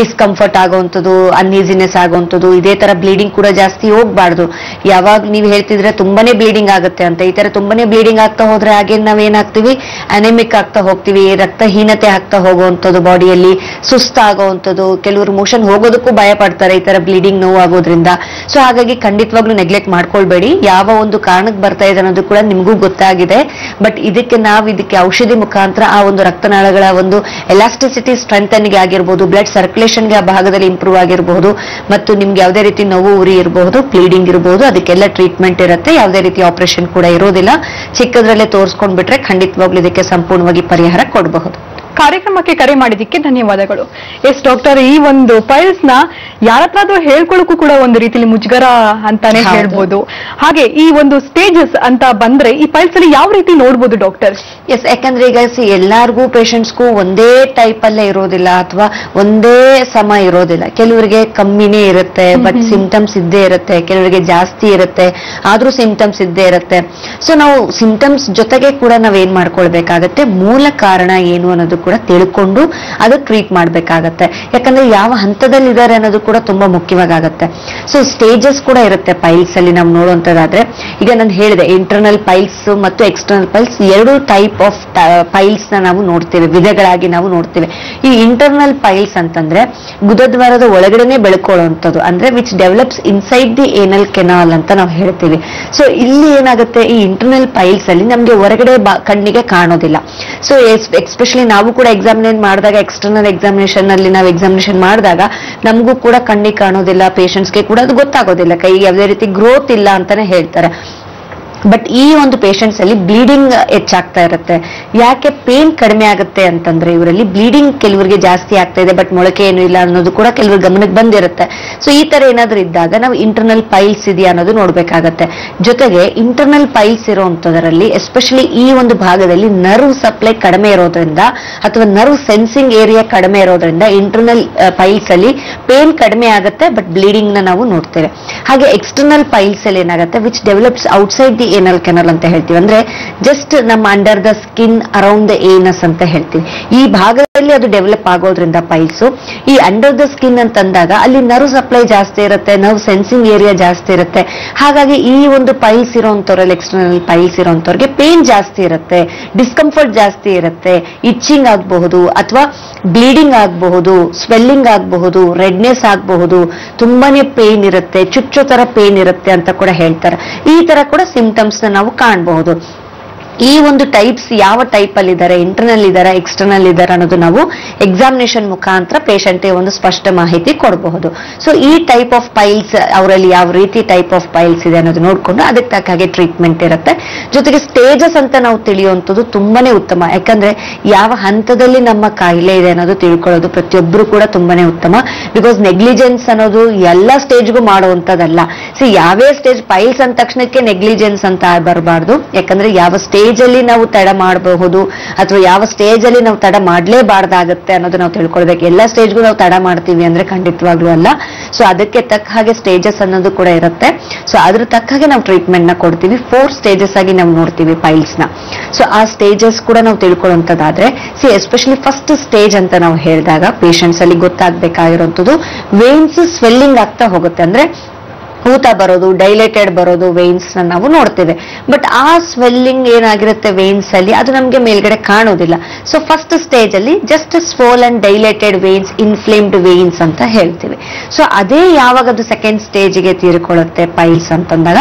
ಡಿಸ್ಕಂಫರ್ಟ್ ಆಗುವಂಥದ್ದು ಅನ್ಈಸಿನೆಸ್ ಆಗುವಂಥದ್ದು, ಇದೇ ತರ ಬ್ಲೀಡಿಂಗ್ ಕೂಡ ಜಾಸ್ತಿ ಹೋಗ್ಬಾರ್ದು. ಯಾವಾಗ ನೀವು ಹೇಳ್ತಿದ್ರೆ ತುಂಬಾನೇ ಬ್ಲೀಡಿಂಗ್ ಆಗುತ್ತೆ ಅಂತ. ಈ ತರ ತುಂಬಾನೇ ಬ್ಲೀಡಿಂಗ್ ಆಗ್ತಾ ಹೋದ್ರೆ ಹಾಗೆ ನಾವೇನಾಗ್ತೀವಿ? ಅನೆಮಿಕ್ ಆಗ್ತಾ ಹೋಗ್ತೀವಿ, ರಕ್ತಹೀನತೆ ಆಗ್ತಾ ಹೋಗುವಂಥದ್ದು ಬಾಡಿಯಲ್ಲಿ ಸುಸ್ತಾಗುವಂಥದ್ದು ಕೆಲವರು ಮೋಷನ್ ಹೋಗೋದಕ್ಕೂ ಭಯ ಪಡ್ತಾರೆ ಈ ತರ ಬ್ಲೀಡಿಂಗ್ ನೋವು ಆಗೋದ್ರಿಂದ ಸೊ ಹಾಗಾಗಿ ಖಂಡಿತವಾಗ್ಲೂ ನೆಗ್ಲೆಕ್ಟ್ ಮಾಡ್ಕೊಳ್ಬೇಡಿ. ಯಾವ ಒಂದು ಕಾರಣಕ್ಕೆ ಬರ್ತಾ ಇದೆ ಅನ್ನೋದು ಕೂಡ ನಿಮಗೂ ಗೊತ್ತಾಗಿದೆ. ಬಟ್ ಇದಕ್ಕೆ ನಾವು ಇದಕ್ಕೆ ಔಷಧಿ ಮುಖಾಂತರ ಆ ಒಂದು ರಕ್ತನಾಳಗಳ ಒಂದು ಎಲಾಸ್ಟಿಸಿಟಿ ಸ್ಟ್ರೆಂಥನ್ಗೆ ಆಗಿರ್ಬೋದು ಬ್ಲಡ್ ಸರ್ಕ್ಯುಲೇಷನ್ಗೆ ಆ ಭಾಗದಲ್ಲಿ ಇಂಪ್ರೂವ್ ಆಗಿರಬಹುದು ಮತ್ತು ನಿಮ್ಗೆ ಯಾವುದೇ ರೀತಿ ನೋವು, ಉರಿ ಇರಬಹುದು ಬ್ಲೀಡಿಂಗ್ ಇರಬಹುದು ಅದಕ್ಕೆಲ್ಲ ಟ್ರೀಟ್ಮೆಂಟ್ ಇರುತ್ತೆ. ಯಾವುದೇ ರೀತಿ ಆಪರೇಷನ್ ಕೂಡ ಇರೋದಿಲ್ಲ. ಚಿಕ್ಕದ್ರಲ್ಲೇ ತೋರಿಸ್ಕೊಂಡ್ಬಿಟ್ರೆ ಖಂಡಿತವಾಗ್ಲೂ ಇದಕ್ಕೆ ಸಂಪೂರ್ಣವಾಗಿ ಪರಿಹಾರ ಕೊಡಬಹುದು. ಕಾರ್ಯಕ್ರಮಕ್ಕೆ ಕರೆ ಮಾಡಿದ್ದಕ್ಕೆ ಧನ್ಯವಾದಗಳು. ಎಸ್ ಡಾಕ್ಟರ್ ಈ ಒಂದು ಫೈಲ್ಸ್ನ ಯಾರತ್ರಾದ್ರೂ ಹೇಳ್ಕೊಳ್ಳೋಕ್ಕೂ ಕೂಡ ಒಂದು ರೀತಿಲಿ ಮುಜುಗರ ಅಂತಾನೆ. ಹೇಳ್ಬೋದು. ಹಾಗೆ ಈ ಒಂದು ಸ್ಟೇಜಸ್ ಅಂತ ಬಂದ್ರೆ ಈ ಫೈಲ್ಸ್ ಅಲ್ಲಿ ಯಾವ ರೀತಿ ನೋಡ್ಬೋದು ಡಾಕ್ಟರ್? ಎಸ್ ಯಾಕಂದ್ರೆ ಈಗ ಎಲ್ಲಾರ್ಗೂ ಪೇಷಂಟ್ಸ್ಗೂ ಒಂದೇ ಟೈಪ್ ಅಲ್ಲೇ ಇರೋದಿಲ್ಲ ಅಥವಾ ಒಂದೇ ಸಮ ಇರೋದಿಲ್ಲ. ಕೆಲವರಿಗೆ ಕಮ್ಮಿನೇ ಇರುತ್ತೆ ಬಟ್ ಸಿಂಟಮ್ಸ್ ಇದ್ದೇ ಇರುತ್ತೆ ಕೆಲವರಿಗೆ ಜಾಸ್ತಿ ಇರುತ್ತೆ ಆದ್ರೂ ಸಿಂಟಮ್ಸ್ ಇದ್ದೇ ಇರುತ್ತೆ. ಸೊ ನಾವು ಸಿಂಟಮ್ಸ್ ಜೊತೆಗೆ ಕೂಡ ನಾವ್ ಏನ್ ಮಾಡ್ಕೊಳ್ಬೇಕಾಗತ್ತೆ? ಮೂಲ ಕಾರಣ ಏನು ಅನ್ನೋದು ಕೂಡ ತಿಳ್ಕೊಂಡು ಅದು ಟ್ರೀಟ್ ಮಾಡ್ಬೇಕಾಗತ್ತೆ. ಯಾಕಂದ್ರೆ ಯಾವ ಹಂತದಲ್ಲಿ ಇದ್ದಾರೆ ಅನ್ನೋದು ಕೂಡ ತುಂಬಾ ಮುಖ್ಯವಾಗತ್ತೆ. ಸೊ ಸ್ಟೇಜಸ್ ಕೂಡ ಇರುತ್ತೆ ಪೈಲ್ಸ್ ಅಲ್ಲಿ ನಾವು ನೋಡುವಂತದಾದ್ರೆ ಈಗ ನಾನು ಹೇಳಿದೆ ಇಂಟರ್ನಲ್ ಪೈಲ್ಸ್ ಮತ್ತು ಎಕ್ಸ್ಟರ್ನಲ್ ಪೈಲ್ಸ್ ಎರಡು ಟೈಪ್ ಆಫ್ ಪೈಲ್ಸ್ನ ನಾವು ನೋಡ್ತೇವೆ, ವಿಧಗಳಾಗಿ ನಾವು ನೋಡ್ತೇವೆ. ಈ ಇಂಟರ್ನಲ್ ಪೈಲ್ಸ್ ಅಂತಂದ್ರೆ ಗುದದ್ವಾರದ ಒಳಗಡೆನೆ ಬೆಳ್ಕೊಳ್ಳುವಂಥದ್ದು ಅಂದ್ರೆ which develops inside the anal canal ಅಂತ ನಾವು ಹೇಳ್ತೀವಿ. ಸೊ ಇಲ್ಲಿ ಏನಾಗುತ್ತೆ, ಈ ಇಂಟರ್ನಲ್ ಪೈಲ್ಸ್ ಅಲ್ಲಿ ನಮ್ಗೆ ಹೊರಗಡೆ ಕಣ್ಣಿಗೆ ಕಾಣೋದಿಲ್ಲ. ಸೊ ಎಸ್ಪೆಷಲಿ ನಾವು ಕೂಡ ಎಕ್ಸಾಮಿನೇನ್ ಮಾಡಿದಾಗ ಎಕ್ಸ್ಟರ್ನಲ್ ಎಕ್ಸಾಮಿನೇಷನ್ ಅಲ್ಲಿ ನಾವು ಎಕ್ಸಾಮಿನೇಷನ್ ಮಾಡಿದಾಗ, ನಮಗೂ ಕೂಡ ಕಣ್ಣಿಗೆ ಕಾಣೋದಿಲ್ಲ ಪೇಷಂಟ್ಸ್ಗೆ ಕೂಡ ಅದು ಗೊತ್ತಾಗೋದಿಲ್ಲ. ಕೈಗೆ ಯಾವುದೇ ರೀತಿ ಗ್ರೋತ್ ಇಲ್ಲ ಅಂತಾನೆ ಹೇಳ್ತಾರೆ. ಬಟ್ ಈ ಒಂದು ಪೇಷಂಟ್ಸ್ ಅಲ್ಲಿ ಬ್ಲೀಡಿಂಗ್ ಹೆಚ್ಚಾಗ್ತಾ ಇರುತ್ತೆ. ಯಾಕೆ ಪೇನ್ ಕಡಿಮೆ ಆಗುತ್ತೆ ಅಂತಂದ್ರೆ ಇವರಲ್ಲಿ ಬ್ಲೀಡಿಂಗ್ ಕೆಲವರಿಗೆ ಜಾಸ್ತಿ ಆಗ್ತಾ ಇದೆ ಬಟ್ ಮೊಳಕೆ ಏನು ಇಲ್ಲ ಅನ್ನೋದು ಕೂಡ ಕೆಲವ್ರ ಗಮನಕ್ಕೆ ಬಂದಿರುತ್ತೆ. ಸೊ ಈ ತರ ಏನಾದ್ರೂ ಇದ್ದಾಗ ನಾವು ಇಂಟರ್ನಲ್ ಪೈಲ್ಸ್ ಇದೆಯಾ ಅನ್ನೋದು ನೋಡ್ಬೇಕಾಗತ್ತೆ. ಜೊತೆಗೆ ಇಂಟರ್ನಲ್ ಪೈಲ್ಸ್ ಇರುವಂತದರಲ್ಲಿ ಎಸ್ಪೆಷಲಿ ಈ ಒಂದು ಭಾಗದಲ್ಲಿ ನರ್ವ್ ಸಪ್ಲೈ ಕಡಿಮೆ ಇರೋದ್ರಿಂದ ಅಥವಾ ನರ್ವ್ ಸೆನ್ಸಿಂಗ್ ಏರಿಯಾ ಕಡಿಮೆ ಇರೋದ್ರಿಂದ ಇಂಟರ್ನಲ್ ಪೈಲ್ಸ್ ಅಲ್ಲಿ ಪೇನ್ ಕಡಿಮೆ ಆಗುತ್ತೆ ಬಟ್ ಬ್ಲೀಡಿಂಗ್ನ ನಾವು ನೋಡ್ತೇವೆ. ಹಾಗೆ ಎಕ್ಸ್ಟರ್ನಲ್ ಪೈಲ್ಸ್ ಅಲ್ಲಿ ಏನಾಗುತ್ತೆ which develops outside the anal canal ಅಂತ ಹೇಳ್ತೀವಿ. ಅಂದ್ರೆ ಜಸ್ಟ್ ನಮ್ಮ under the skin around the anus ಅಂತ ಹೇಳ್ತೀವಿ. ಈ ಭಾಗದಲ್ಲಿ ಅಲ್ಲಿ ಅದು ಡೆವಲಪ್ ಆಗೋದ್ರಿಂದ ಪೈಲ್ಸ್ ಈ ಅಂಡರ್ ದ ಸ್ಕಿನ್ ಅಂತಂದಾಗ ಅಲ್ಲಿ ನರ್ವ್ ಸಪ್ಲೈ ಜಾಸ್ತಿ ಇರುತ್ತೆ ನರ್ವ್ ಸೆನ್ಸಿಂಗ್ ಏರಿಯಾ ಜಾಸ್ತಿ ಇರುತ್ತೆ. ಹಾಗಾಗಿ ಈ ಒಂದು ಪೈಲ್ಸ್ ಇರೋಂಥವ್ರಲ್ಲಿ ಎಕ್ಸ್ಟರ್ನಲ್ ಪೈಲ್ಸ್ ಇರೋಂಥವ್ರಿಗೆ ಪೇನ್ ಜಾಸ್ತಿ ಇರುತ್ತೆ ಡಿಸ್ಕಂಫರ್ಟ್ ಜಾಸ್ತಿ ಇರುತ್ತೆ ಇಚ್ಚಿಂಗ್ ಆಗಬಹುದು ಅಥವಾ ಬ್ಲೀಡಿಂಗ್ ಆಗಬಹುದು ಸ್ವೆಲ್ಲಿಂಗ್ ಆಗಬಹುದು ರೆಡ್ನೆಸ್ ಆಗಬಹುದು, ತುಂಬಾನೇ ಪೇನ್ ಇರುತ್ತೆ, ಚುಚ್ಚೋ ತರ ಪೇನ್ ಇರುತ್ತೆ ಅಂತ ಕೂಡ ಹೇಳ್ತಾರೆ. ಈ ತರ ಕೂಡ ಸಿಂಪ್ಟಮ್ಸ್ ನಾವು ಕಾಣಬಹುದು. ಈ ಒಂದು ಟೈಪ್ಸ್ ಯಾವ ಟೈಪ್ ಅಲ್ಲಿ ಇದ್ದಾರೆ ಇಂಟರ್ನಲ್ ಇದ್ದಾರೆ ಎಕ್ಸ್ಟರ್ನಲ್ ಇದ್ದಾರೆ ಅನ್ನೋದು ನಾವು ಎಕ್ಸಾಮಿನೇಷನ್ ಮುಖಾಂತರ ಪೇಷಂಟ್ ಒಂದು ಸ್ಪಷ್ಟ ಮಾಹಿತಿ ಕೊಡಬಹುದು. ಸೊ ಈ ಟೈಪ್ ಆಫ್ ಪೈಲ್ಸ್ ಅವರಲ್ಲಿ ಯಾವ ರೀತಿ ಟೈಪ್ ಆಫ್ ಪೈಲ್ಸ್ ಇದೆ ಅನ್ನೋದು ನೋಡ್ಕೊಂಡು ಅದಕ್ಕೆ ತಕ್ಕ ಹಾಗೆ ಟ್ರೀಟ್ಮೆಂಟ್ ಇರುತ್ತೆ. ಜೊತೆಗೆ ಸ್ಟೇಜಸ್ ಅಂತ ನಾವು ತಿಳಿಯುವಂಥದ್ದು ತುಂಬಾನೇ ಉತ್ತಮ. ಯಾಕಂದ್ರೆ ಯಾವ ಹಂತದಲ್ಲಿ ನಮ್ಮ ಕಾಯಿಲೆ ಇದೆ ಅನ್ನೋದು ತಿಳ್ಕೊಳ್ಳೋದು ಪ್ರತಿಯೊಬ್ಬರು ಕೂಡ ತುಂಬಾನೇ ಉತ್ತಮ. ಬಿಕಾಸ್ ನೆಗ್ಲಿಜೆನ್ಸ್ ಅನ್ನೋದು ಎಲ್ಲ ಸ್ಟೇಜ್ಗೂ ಮಾಡುವಂಥದ್ದಲ್ಲ. ಸಿ ಯಾವೇ ಸ್ಟೇಜ್ ಪೈಲ್ಸ್ ಅಂದ ತಕ್ಷಣಕ್ಕೆ ನೆಗ್ಲಿಜೆನ್ಸ್ ಅಂತ ಬರಬಾರ್ದು. ಯಾಕಂದ್ರೆ ಯಾವ ಸ್ಟೇಜ್ ಅಲ್ಲಿ ನಾವು ತಡ ಮಾಡಬಹುದು ಅಥವಾ ಯಾವ ಸ್ಟೇಜ್ ಅಲ್ಲಿ ನಾವು ತಡ ಮಾಡ್ಲೇಬಾರ್ದಾಗತ್ತೆ ಅನ್ನೋದು ನಾವು ತಿಳ್ಕೊಳ್ಬೇಕು. ಎಲ್ಲ ಸ್ಟೇಜ್ಗೂ ನಾವು ತಡ ಮಾಡ್ತೀವಿ ಅಂದ್ರೆ ಖಂಡಿತವಾಗ್ಲೂ ಅಲ್ಲ. ಸೊ ಅದಕ್ಕೆ ತಕ್ಕ ಹಾಗೆ ಸ್ಟೇಜಸ್ ಅನ್ನೋದು ಕೂಡ ಇರುತ್ತೆ. ಸೊ ಅದ್ರ ತಕ್ಕ ಹಾಗೆ ನಾವು ಟ್ರೀಟ್ಮೆಂಟ್ನ ಕೊಡ್ತೀವಿ. ಫೋರ್ ಸ್ಟೇಜಸ್ ಆಗಿ ನಾವು ನೋಡ್ತೀವಿ ಪೈಲ್ಸ್ನ ಸೊ ಆ ಸ್ಟೇಜಸ್ ಕೂಡ ನಾವು ತಿಳ್ಕೊಳ್ಳುವಂತದ್ದಾದ್ರೆ ಸಿ ಎಸ್ಪೆಷಲಿ ಫಸ್ಟ್ ಸ್ಟೇಜ್ ಅಂತ ನಾವು ಹೇಳಿದಾಗ ಪೇಷಂಟ್ಸ್ ಅಲ್ಲಿ ಗೊತ್ತಾಗ್ಬೇಕಾಗಿರುವಂತದ್ದು ವೇನ್ಸ್ ಸ್ವೆಲ್ಲಿಂಗ್ ಆಗ್ತಾ ಹೋಗುತ್ತೆ. ಅಂದ್ರೆ ಊತ ಬರೋದು ಡೈಲೇಟೆಡ್ ಬರೋದು ವೇನ್ಸ್ ನಾವು ನೋಡ್ತೇವೆ. ಬಟ್ ಆ ಸ್ವೆಲ್ಲಿಂಗ್ ಏನಾಗಿರುತ್ತೆ ವೇನ್ಸ್ ಅಲ್ಲಿ? ಅದು ನಮಗೆ ಮೇಲ್ಗಡೆ ಕಾಣೋದಿಲ್ಲ. ಸೊ ಫಸ್ಟ್ ಸ್ಟೇಜ್ ಅಲ್ಲಿ just swollen and dilated veins inflamed veins ಅಂತ ಹೇಳ್ತೀವಿ. ಸೊ ಅದೇ ಯಾವಾಗ ಅದು ಸೆಕೆಂಡ್ ಸ್ಟೇಜ್ಗೆ ತೀರ್ಕೊಳ್ಳುತ್ತೆ? ಪೈಲ್ಸ್ ಅಂತಂದಾಗ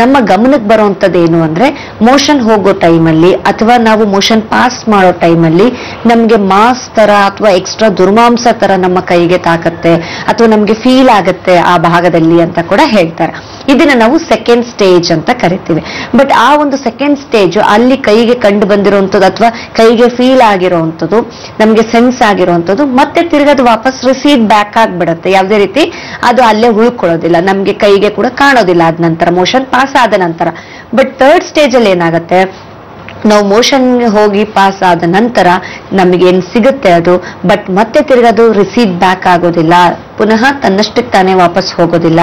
ನಮ್ಮ ಗಮನಕ್ಕೆ ಬರುವಂತದ್ದು ಏನು ಅಂದ್ರೆ ಮೋಷನ್ ಹೋಗೋ ಟೈಮಲ್ಲಿ ಅಥವಾ ನಾವು ಮೋಷನ್ ಪಾಸ್ ಮಾಡೋ ಟೈಮಲ್ಲಿ ನಮ್ಗೆ ಮಾಸ್ ತರ ಅಥವಾ ಎಕ್ಸ್ಟ್ರಾ ದುರ್ಮಾಂಸ ತರ ನಮ್ಮ ಕೈಗೆ ತಾಕತ್ತೆ ಅಥವಾ ನಮ್ಗೆ ಫೀಲ್ ಆಗತ್ತೆ ಆ ಭಾಗದಲ್ಲಿ ಅಂತ ಕೂಡ ಹೇಳ್ತಾರೆ. ಇದನ್ನ ನಾವು ಸೆಕೆಂಡ್ ಸ್ಟೇಜ್ ಅಂತ ಕರಿತೀವಿ. ಬಟ್ ಆ ಒಂದು ಸೆಕೆಂಡ್ ಸ್ಟೇಜ್ ಅಲ್ಲಿ ಕೈಗೆ ಕಂಡು ಬಂದಿರುವಂಥದ್ದು ಅಥವಾ ಕೈಗೆ ಫೀಲ್ ಆಗಿರುವಂಥದ್ದು ನಮ್ಗೆ ಸೆನ್ಸ್ ಆಗಿರುವಂಥದ್ದು ಮತ್ತೆ ತಿರ್ಗದು ವಾಪಸ್ ರಿಸೀವ್ ಬ್ಯಾಕ್ ಆಗಿಬಿಡುತ್ತೆ. ಯಾವುದೇ ರೀತಿ ಅದು ಅಲ್ಲೇ ಉಳ್ಕೊಳ್ಳೋದಿಲ್ಲ. ನಮ್ಗೆ ಕೈಗೆ ಕೂಡ ಕಾಣೋದಿಲ್ಲ. ಅದ ನಂತರ ಮೋಷನ್ ಪಾಸ್ ಆದ ನಂತರ. ಬಟ್ ಥರ್ಡ್ ಸ್ಟೇಜ್ ಅಲ್ಲಿ ಏನಾಗುತ್ತೆ? ನಾವು ಮೋಷನ್ ಹೋಗಿ ಪಾಸ್ ಆದ ನಂತರ ನಮಗೇನು ಸಿಗುತ್ತೆ ಅದು? ಬಟ್ ಮತ್ತೆ ತಿರ್ಗದು ರಿಸೀವ್ ಬ್ಯಾಕ್ ಆಗೋದಿಲ್ಲ. ಪುನಃ ತನ್ನಷ್ಟಕ್ಕೆ ತಾನೇ ವಾಪಸ್ ಹೋಗೋದಿಲ್ಲ.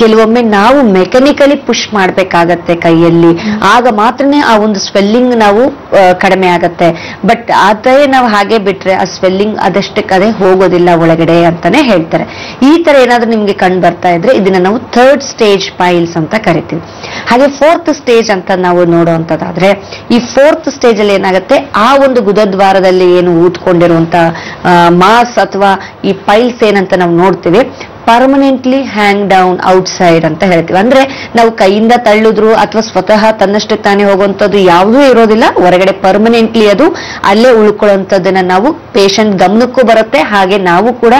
ಕೆಲವೊಮ್ಮೆ ನಾವು ಮೆಕ್ಯಾನಿಕಲಿ ಪುಷ್ ಮಾಡ್ಬೇಕಾಗತ್ತೆ ಕೈಯಲ್ಲಿ. ಆಗ ಮಾತ್ರನೇ ಆ ಒಂದು ಸ್ವೆಲ್ಲಿಂಗ್ ನಾವು ಕಡಿಮೆ ಆಗತ್ತೆ. ಬಟ್ ಅದೇ ನಾವು ಹಾಗೆ ಬಿಟ್ರೆ ಆ ಸ್ವೆಲ್ಲಿಂಗ್ ಅದಷ್ಟಕ್ಕೆ ಅದೇ ಹೋಗೋದಿಲ್ಲ ಒಳಗಡೆ ಅಂತಾನೆ ಹೇಳ್ತಾರೆ. ಈ ತರ ಏನಾದ್ರೂ ನಿಮ್ಗೆ ಕಂಡು ಬರ್ತಾ ಇದ್ರೆ ಇದನ್ನ ನಾವು ಥರ್ಡ್ ಸ್ಟೇಜ್ ಪೈಲ್ಸ್ ಅಂತ ಕರಿತೀವಿ. ಹಾಗೆ ಫೋರ್ತ್ ಸ್ಟೇಜ್ ಅಂತ ನಾವು ನೋಡುವಂತದಾದ್ರೆ ಈ ಫೋರ್ತ್ ಸ್ಟೇಜ್ ಅಲ್ಲಿ ಏನಾಗುತ್ತೆ, ಆ ಒಂದು ಗುದದ್ವಾರದಲ್ಲಿ ಏನು ಊದ್ಕೊಂಡಿರುವಂತ ಮಾಸ್ ಅಥವಾ ಈ ಪೈಲ್ಸ್ ಏನಂತ ನಾವು ನೋಡ್ತೀವಿ. ಪರ್ಮನೆಂಟ್ಲಿ ಹ್ಯಾಂಗ್ ಡೌನ್ ಔಟ್ಸೈಡ್ ಅಂತ ಹೇಳ್ತೀವಿ. ಅಂದ್ರೆ ನಾವು ಕೈಯಿಂದ ತಳ್ಳಿದ್ರು ಅಥವಾ ಸ್ವತಃ ತನ್ನಷ್ಟಕ್ಕೆ ತಾನೇ ಹೋಗುವಂಥದ್ದು ಯಾವುದೂ ಇರೋದಿಲ್ಲ. ಹೊರಗಡೆ ಪರ್ಮನೆಂಟ್ಲಿ ಅದು ಅಲ್ಲೇ ಉಳ್ಕೊಳ್ಳುವಂಥದ್ದನ್ನ ನಾವು ಪೇಷಂಟ್ ಗಮನಕ್ಕೂ ಬರುತ್ತೆ. ಹಾಗೆ ನಾವು ಕೂಡ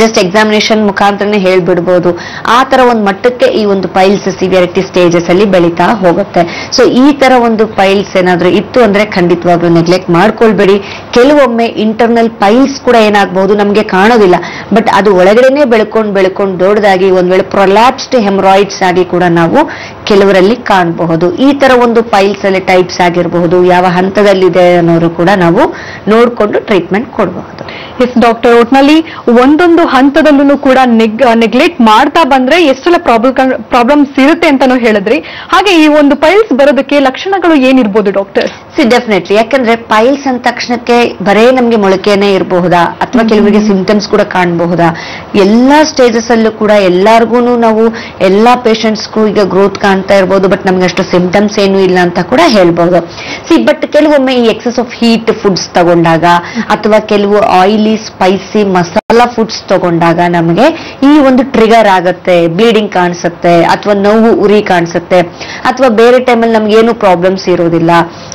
ಜಸ್ಟ್ ಎಕ್ಸಾಮಿನೇಷನ್ ಮುಖಾಂತರನೇ ಹೇಳ್ಬಿಡ್ಬೋದು. ಆ ತರ ಒಂದು ಮಟ್ಟಕ್ಕೆ ಈ ಒಂದು ಪೈಲ್ಸ್ ಸಿವಿಯರಿಟಿ ಸ್ಟೇಜಸ್ ಅಲ್ಲಿ ಬೆಳೀತಾ ಹೋಗುತ್ತೆ. ಸೊ ಈ ತರ ಒಂದು ಪೈಲ್ಸ್ ಏನಾದ್ರೂ ಇತ್ತು ಅಂದ್ರೆ ಖಂಡಿತವಾಗ್ಲೂ ನೆಗ್ಲೆಕ್ಟ್ ಮಾಡ್ಕೊಳ್ಬೇಡಿ. ಕೆಲವೊಮ್ಮೆ ಇಂಟರ್ನಲ್ ಪೈಲ್ಸ್ ಕೂಡ ಏನಾಗಬಹುದು ನಮ್ಗೆ ಕಾಣೋದಿಲ್ಲ. ಬಟ್ ಅದು ಒಳಗಡೆನೆ ಬೆಳ್ಕೊಂಡು ಬೆಳ್ಕೊಂಡು ದೊಡ್ಡದಾಗಿ ಒಂದ್ ವೇಳೆ ಪ್ರೊಲ್ಯಾಪ್ಸ್ಡ್ ಹೆಮರಾಯ್ಡ್ಸ್ ಆಗಿ ಕೂಡ ನಾವು ಕೆಲವರಲ್ಲಿ ಕಾಣಬಹುದು. ಈ ತರ ಒಂದು ಪೈಲ್ಸ್ ಅಲ್ಲಿ ಟೈಪ್ಸ್ ಆಗಿರಬಹುದು, ಯಾವ ಹಂತದಲ್ಲಿದೆ ಅನ್ನೋರು ಕೂಡ ನಾವು ನೋಡ್ಕೊಂಡು ಟ್ರೀಟ್ಮೆಂಟ್ ಕೊಡಬಹುದು. ಎಸ್ ಡಾಕ್ಟರ್ ಒಟ್ನಲ್ಲಿ ಒಂದೊಂದು ಹಂತದಲ್ಲೂ ಕೂಡ ನೆಗ್ಲೆಕ್ಟ್ ಮಾಡ್ತಾ ಬಂದ್ರೆ ಎಷ್ಟೆಲ್ಲ ಪ್ರಾಬ್ಲಮ್ ಪ್ರಾಬ್ಲಮ್ಸ್ ಇರುತ್ತೆ ಅಂತಾನು ಹೇಳಿದ್ರಿ. ಹಾಗೆ ಈ ಒಂದು ಪೈಲ್ಸ್ ಬರೋದಕ್ಕೆ ಲಕ್ಷಣಗಳು ಏನಿರ್ಬೋದು ಡಾಕ್ಟರ್ ಸಿ ಡೆಫಿನೆಟ್ಲಿ ಯಾಕಂದ್ರೆ ಪೈಲ್ಸ್ ಅಂದ ತಕ್ಷಣಕ್ಕೆ ಬರೇ ನಮ್ಗೆ ಮೊಳಕೆನೇ ಇರಬಹುದಾ? ಅಥವಾ ಕೆಲವರಿಗೆ ಸಿಂಪ್ಟಮ್ಸ್ ಕೂಡ ಕಾಣಬಹುದಾ? ಎಲ್ಲಾ ಸ್ಟೇಜಸ್ ಅಲ್ಲೂ ಕೂಡ ಎಲ್ಲಾರ್ಗು ನಾವು ಎಲ್ಲಾ ಪೇಷಂಟ್ಸ್ಗೂ ಈಗ ಗ್ರೋತ್ ಕಾಣ್ತಾ ಇರ್ಬೋದು ಬಟ್ ನಮ್ಗೆ ಅಷ್ಟು ಸಿಂಪ್ಟಮ್ಸ್ ಏನು ಇಲ್ಲ ಅಂತ ಕೂಡ ಹೇಳ್ಬಹುದು ಸಿ ಬಟ್ ಕೆಲವೊಮ್ಮೆ ಈ ಎಕ್ಸಸ್ ಆಫ್ ಹೀಟ್ ಫುಡ್ಸ್ ತಗೊಂಡಾಗ ಅಥವಾ ಕೆಲವು ಆಯಿಲಿ ಸ್ಪೈಸಿ ಮಸಾಲಾ ಫುಡ್ಸ್ ತಗೊಂಡಾಗ ನಮಗೆ ಈ ಒಂದು ಟ್ರಿಗರ್ ಆಗತ್ತೆ ಬ್ಲೀಡಿಂಗ್ ಕಾಣಿಸುತ್ತೆ, ಅಥವಾ ನೋವು ಉರಿ ಕಾಣಿಸುತ್ತೆ, ಅಥವಾ ಬೇರೆ ಟೈಮಲ್ಲಿ ನಮ್ಗೆ ಏನು ಪ್ರಾಬ್ಲಮ್ಸ್ ಇರೋದಿಲ್ಲ,